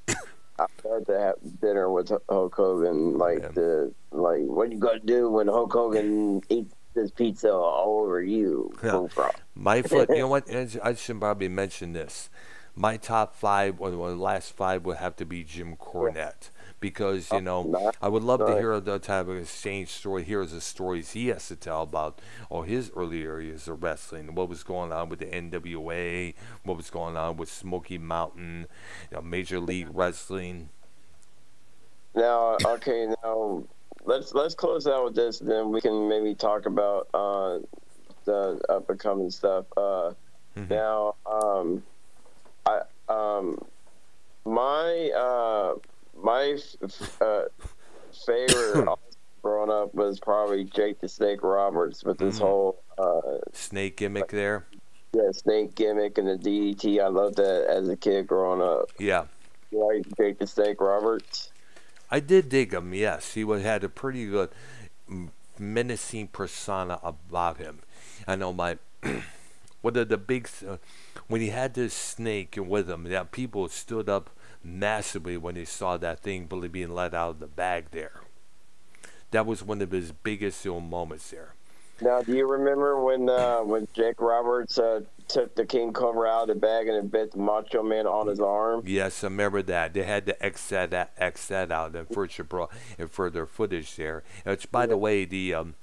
I'd love to have dinner with Hulk Hogan, like Yeah. the like what you got to do when Hulk Hogan eats this pizza all over you. Yeah. My foot. you know what? I should probably mention this. My top five, or the last five, would have to be Jim Cornette because you know I would love to hear the type of exchange story. Here's the stories he has to tell about all his early years of wrestling, what was going on with the NWA, what was going on with Smoky Mountain, you know, Major League Wrestling. Now, okay, now let's let's close out with this, then we can maybe talk about uh, the up and coming stuff. Uh, Mhm. Now, um, I um, my uh, my f- uh, favorite growing up was probably Jake the Snake Roberts with this Mhm. whole uh, Snake gimmick there. yeah, snake gimmick and the DDT. I loved that as a kid growing up. Yeah. You like Jake the Snake Roberts? I did dig him. Yes, he had a pretty good menacing persona about him. I know my one of the big uh, when he had this snake with him. Yeah, people stood up massively when he saw that thing really being let out of the bag there. That was one of his biggest you know, moments there. Now, do you remember when uh, when Jake Roberts uh, took the King Cobra out of the bag and it bit the Macho Man on his arm? Yes, I remember that. They had to X that, that X that out and further and further footage there. Which, by the way, the um,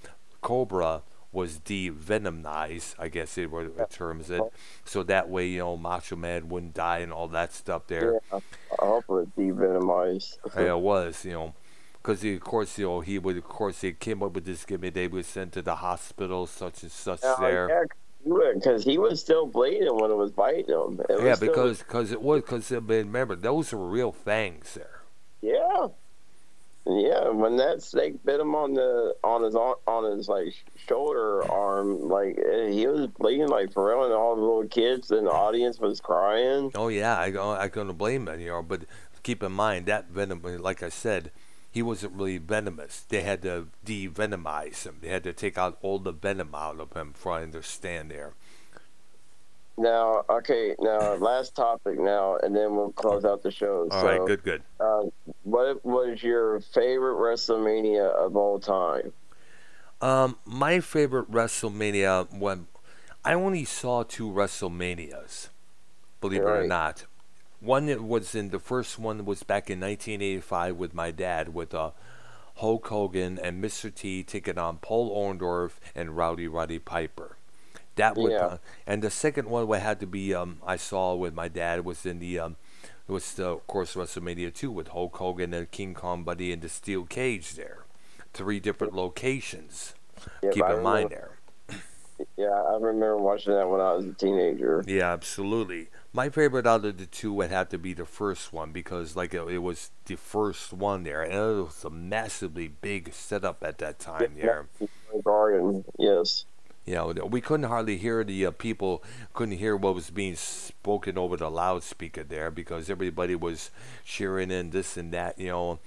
Cobra was de-venomized, I guess it were the terms it. So that way, you know, Macho Man wouldn't die and all that stuff there. Yeah, I hope it was devenomized. Yeah, it was, you know, because of course, you know, he would, of course, they came up with this gimmick. They were sent to the hospital, such and such there. yeah, because he was still bleeding when it was biting him. It was Yeah, because cause it was because remember those were real fangs there. yeah, yeah. When that snake bit him on the on his on his like shoulder arm, like eh, he was bleeding like for real, and all the little kids in the audience was crying. Oh yeah, I I couldn't blame him, you know. But keep in mind that venom, like I said, he wasn't really venomous. They had to de-venomize him. They had to take out all the venom out of him. For I understand there. Now, okay, now last topic now, and then we'll close out the show. All so, right, good, good. Uh, what was your favorite WrestleMania of all time? Um, my favorite WrestleMania when I only saw two WrestleManias, believe it or not. One that was in the first one was back in 1985 with my dad with uh, Hulk Hogan and Mr. T taking on Paul Orndorff and Rowdy Roddy Piper. That would, Yeah. uh, and the second one would had to be um, I saw with my dad was in the um, it was the, of course WrestleMania 2 with Hulk Hogan and King Kong Bundy in the steel cage there, three different locations. Yep, Keep in mind there. Yeah, I remember watching that when I was a teenager. Yeah, absolutely. My favorite out of the two would have to be the first one because, like, it, it was the first one there, and it was a massively big setup at that time there. Garden, yes. You know, we couldn't hardly hear the uh, people, couldn't hear what was being spoken over the loudspeaker there because everybody was cheering in this and that, you know.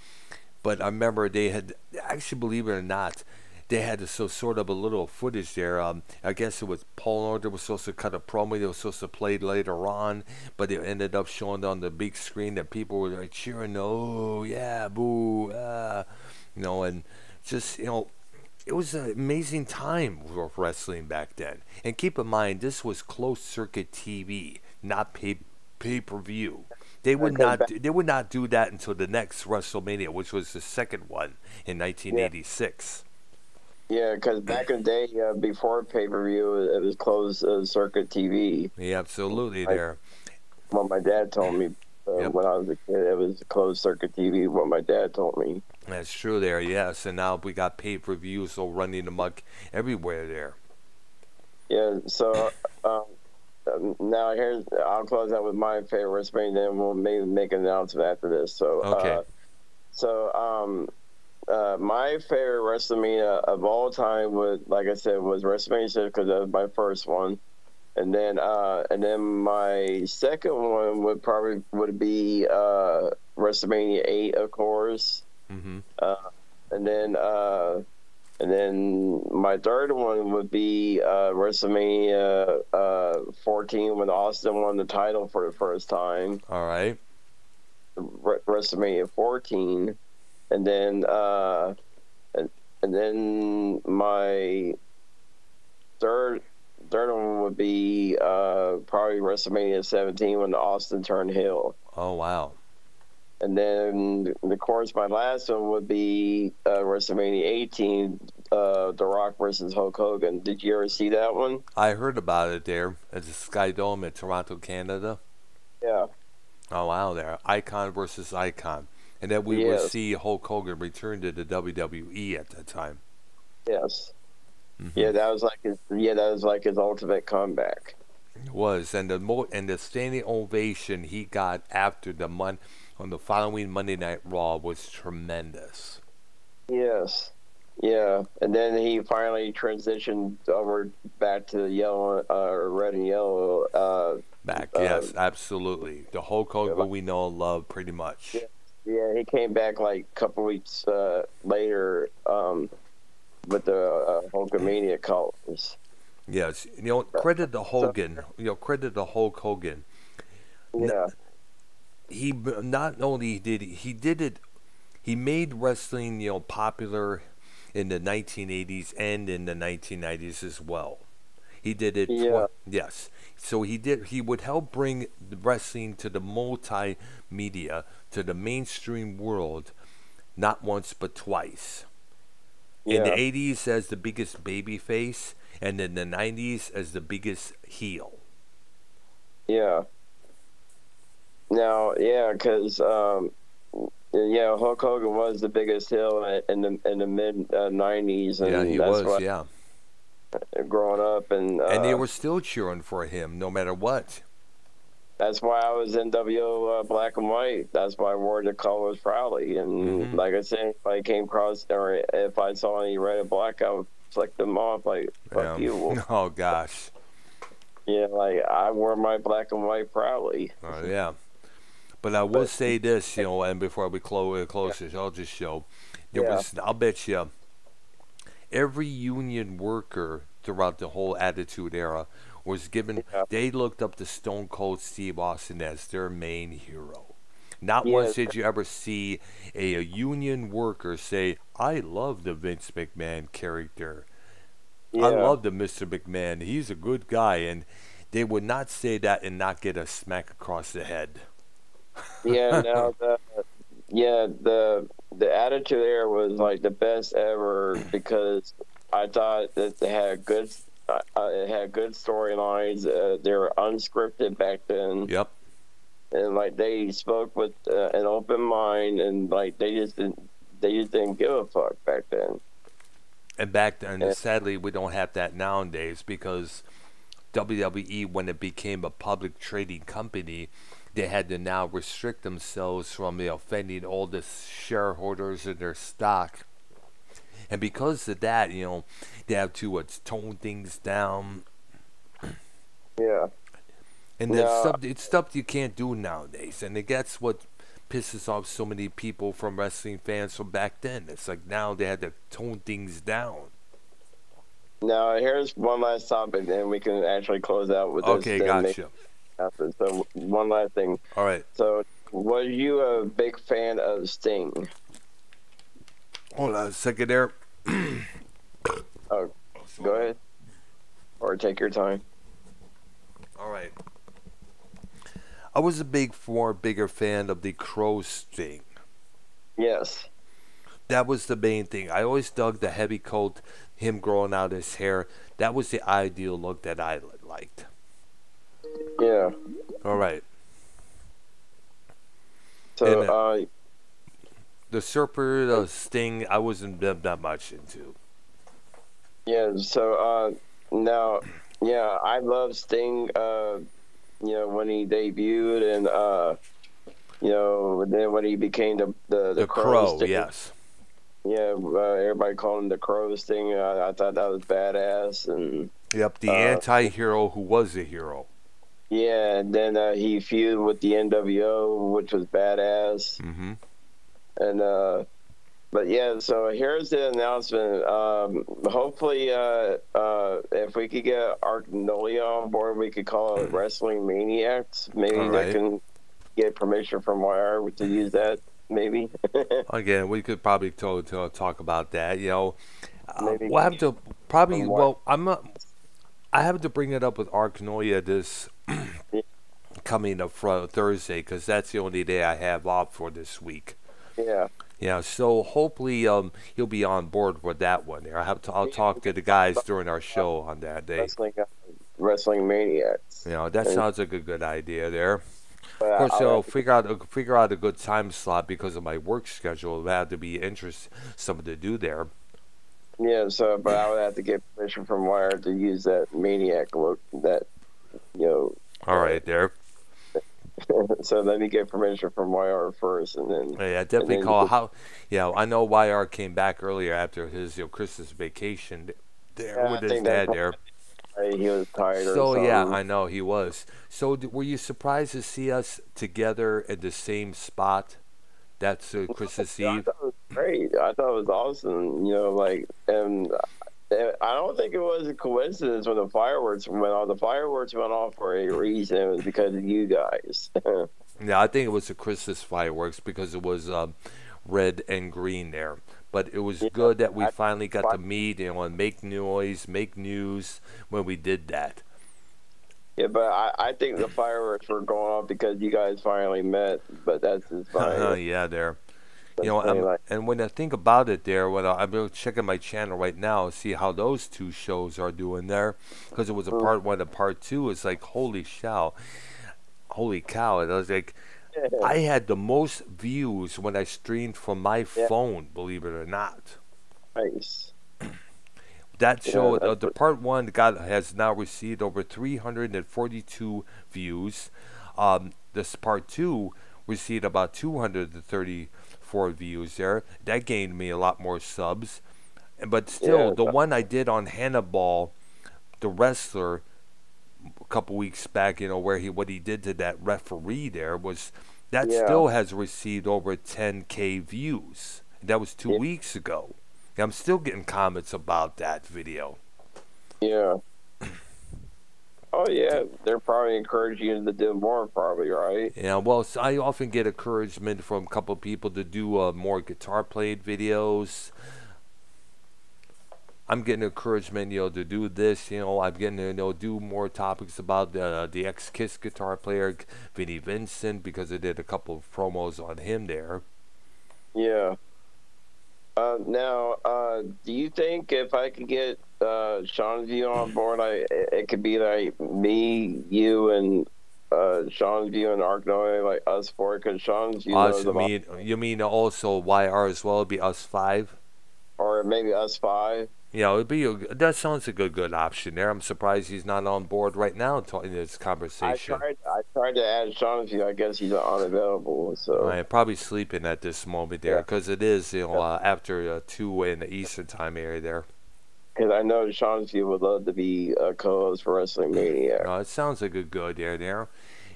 But I remember they had, actually, believe it or not, they had so sort of a little footage there. Um, I guess it was Paul Orndorff was supposed to cut a promo they were supposed to play later on, but it ended up showing on the big screen that people were like cheering, "Oh yeah, boo!" Ah. You know, and just you know, it was an amazing time for wrestling back then. And keep in mind, this was closed circuit TV, not pay pay per view. They would Okay, not. back- They would not do that until the next WrestleMania, which was the second one in 1986. Yeah, because back in the day, uh, before pay per view, it was closed uh, circuit TV. Yeah, absolutely. I- There. What my dad told me. Uh, Yep. When I was a kid, it was closed circuit TV. What my dad told me. That's true there, yes. And now we got pay per view, so running amok everywhere there. Yeah. So um, now here's I'll close out with my favorite WrestleMania. Then we'll maybe make an announcement after this. So Okay. Uh, so um, uh, my favorite WrestleMania of all time would, like I said, was WrestleMania because that was my first one. And then, uh, and then my second one would probably would be uh, WrestleMania eight, of course. Hmm Uh, and then uh, and then my third one would be uh, WrestleMania uh, 14 when Austin won the title for the first time. All right. Re- WrestleMania 14, and then uh, and, and then my third third one would be uh, probably WrestleMania 17 when Austin turned heel. Oh, wow. And then, of course, my last one would be uh, WrestleMania 18, uh, The Rock versus Hulk Hogan. Did you ever see that one? I heard about it there at the Sky Dome in Toronto, Canada. Yeah. Oh, wow, there. Icon versus Icon. And that we would see Hulk Hogan return to the WWE at that time. Yes. Mhm. Yeah, that was like his. Yeah, that was like his ultimate comeback. It was. And the, mo- and the standing ovation he got after the mon- on the following Monday Night Raw was tremendous. Yes. Yeah, and then he finally transitioned over back to the yellow, uh, red and yellow. Uh, Back, Uh, yes, absolutely. The Hulk Hogan like- we know and love, pretty much. Yeah. yeah, he came back like a couple weeks uh, later um, with the uh, Hulkamania colors. Yes, you know, credit to Hogan. You know, credit to Hulk Hogan. Yeah. He not only did he, he did it, he made wrestling you know popular in the 1980s and in the 1990s as well. He did it. Yeah. yes. So he did. He would help bring wrestling to the multimedia, to the mainstream world, not once but twice. Yeah. In the 80s as the biggest baby face, and in the 90s as the biggest heel. Yeah. Now, yeah, because um, yeah, Hulk Hogan was the biggest heel in the in the mid uh, '90s, and yeah, he that's was. why yeah. growing up, and uh, and they were still cheering for him no matter what. that's why I was NWO uh, Black and White. That's why I wore the colors proudly, and Mhm. like I said, if I came across or if I saw any red or black, I would flick them off like fuck Yeah. you. Oh gosh. yeah, like I wore my black and white proudly. Oh yeah. But I will But- say this, you know, and before we close uh, close this, I'll just show. There Yeah. was, I'll bet you, every union worker throughout the whole Attitude Era was given. Yeah. They looked up to Stone Cold Steve Austin as their main hero. Not once did you ever see a, a union worker say, "I love the Vince McMahon character." I love the Mr. McMahon. He's a good guy, and they would not say that and not get a smack across the head. Yeah, now the yeah the the attitude era was like the best ever because I thought that they had good uh, uh, it had good storylines. Uh, they were unscripted back then, Yep. and like they spoke with uh, an open mind, and like they just didn't they just didn't give a fuck back then. And back then, Yeah. sadly, we don't have that nowadays because WWE, when it became a public trading company, they had to now restrict themselves from you know, offending all the shareholders in their stock. And because of that, you know, they have to uh, tone things down. Yeah, And that's Yeah. stuff, it's stuff you can't do nowadays. And that's what pisses off so many people from wrestling fans from back then. It's like now they had to tone things down. now here's one last topic, and we can actually close out with this. Okay, then make- So one last thing. All right. So was you a big fan of Sting? Hold on a second there. Oh, go ahead. Or take your time. All right. I was a big, more bigger fan of the crow sting. Yes. That was the main thing. I always dug the heavy coat, him growing out his hair. That was the ideal look that I liked. Yeah. All right. So And, uh, The Serpent, the Sting, I wasn't that, much into. yeah. So uh, now, yeah, I love Sting. Uh, you know when he debuted and uh, you know then when he became the the, the, The Crow, yes. Yeah, uh, everybody called him the Crow Sting. I, I thought that was badass and. Yep, the Uh, anti-hero who was a hero. Yeah, and then uh, he feuded with the NWO, which was badass. hmm And uh, but yeah, so here's the announcement. Um, hopefully, uh, uh, if we could get Arcnolia on board, we could call it Wrestling Maniacs. Maybe All they can get permission from YR to use that. Maybe. Again, we could probably to talk about that. You know, uh, we'll have to probably. Well, I'm not. I have to bring it up with Arcnoia this coming up fr- Thursday because that's the only day I have off for this week. yeah. Yeah, so hopefully um he'll be on board with that one. There, I have to. I'll talk to the guys during our show on that day. Wrestling, uh, Wrestling Maniacs. You know, that And- sounds like a good idea there. Of course, I'll figure out figure out a good time slot because of my work schedule. It had to be interest something to do there. Yeah, so but I would have to get permission from Wire to use that maniac look that you know All right, there. so let me get permission from YR first and then Yeah, definitely then call you- how. Yeah, I know YR came back earlier after his you know, Christmas vacation there Yeah, I with his think that's dad there. he was tired or So yeah, I know he was. So d- were you surprised to see us together at the same spot? That's uh, Christmas Yeah, I Eve. thought it was great. I thought it was awesome. You know, like, and I don't think it was a coincidence when the fireworks went off. The fireworks went off for a reason. It was because of you guys. Yeah, I think it was the Christmas fireworks because it was um, red and green there. But it was Yeah, good that we I- finally got I- to meet you know, and make noise, make news when we did that. yeah, but I, I think the fireworks were going off because you guys finally met. But that's just fine. yeah, there. You know, and when I think about it, there, when I, I'm checking my channel right now, see how those two shows are doing there, because it was a Mm. part one and part two. It's like holy cow, holy cow! And I was like, I had the most views when I streamed from my Yeah. phone, believe it or not. nice. That Yeah, show, uh, that's the part one, got has now received over 342 views. Um, this part two received about 234 views there. That gained me a lot more subs. But still, Yeah, the one I did on Hannibal, the wrestler, a couple weeks back, you know, where he what he did to that referee there was that Yeah. still has received over 10k views. That was two Yeah. weeks ago. I'm still getting comments about that video. Yeah. Oh yeah, they're probably encouraging you to do more, probably right. Yeah, well, I often get encouragement from a couple of people to do uh, more guitar played videos. I'm getting encouragement, you know, to do this. You know, I'm getting to you know do more topics about the the ex Kiss guitar player Vinnie Vincent because I did a couple of promos on him there. Yeah. Uh, now, uh, do you think if I could get uh, Sean's view on board, I it could be like me, you, and uh, Sean's view and Arknoy, like us four, because Sean's view Us, you mean you mean also YR as well? Be us five. or maybe us five. You know, it'd be a, that sounds like a good good option there. I'm surprised he's not on board right now in this conversation. I tried, I tried to add Sean's view. I guess he's unavailable. So Right, probably sleeping at this moment there Yeah. because it is you know uh, after uh, two in the Eastern time area there. because I know Sean's view would love to be a co-host for Wrestling Maniac. Uh, it sounds like a good good there there.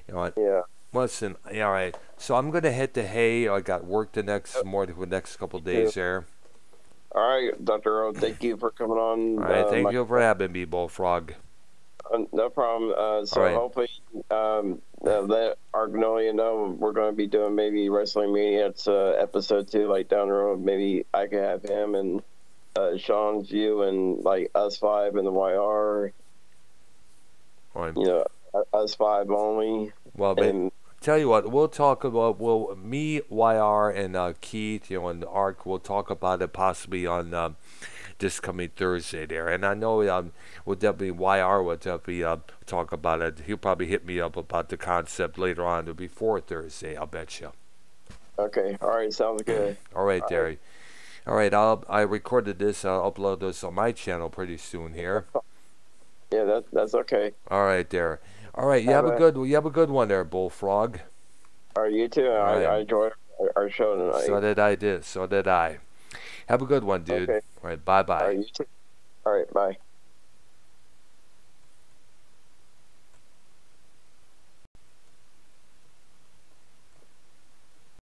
You know, what? Yeah. listen, yeah, all right. So I'm gonna head to Hay. I got work the next more the next couple days there. All right, Dr. O, thank you for coming on. All right, uh, thank you for having me, Bullfrog. Uh, no problem. Uh, so right. hopefully, um, uh, let Argnolia know we're going to be doing maybe Wrestling Maniacs uh, episode two, like down the road. Maybe I could have him and uh, Sean's view and like us five and the YR. Right. You know, us five only. Well, And tell you what, we'll talk about well, me, YR, and uh, Keith, you know, and Ark. We'll talk about it possibly on um, this coming Thursday there. And I know um, we'll definitely YR will definitely uh, talk about it. He'll probably hit me up about the concept later on or before Thursday. I'll bet you. Okay. All right. Sounds good. All right, All right. Derry. All right, I'll I recorded this. I'll upload this on my channel pretty soon here. Yeah, that that's okay. All right, Derry. All right, you have a Bye-bye. good you have a good one there, Bullfrog. All right, you too. I, right. I enjoyed our, show tonight. So did I. Did so did I. Have a good one, dude. Okay. All right, bye bye. right, you too. All right, bye.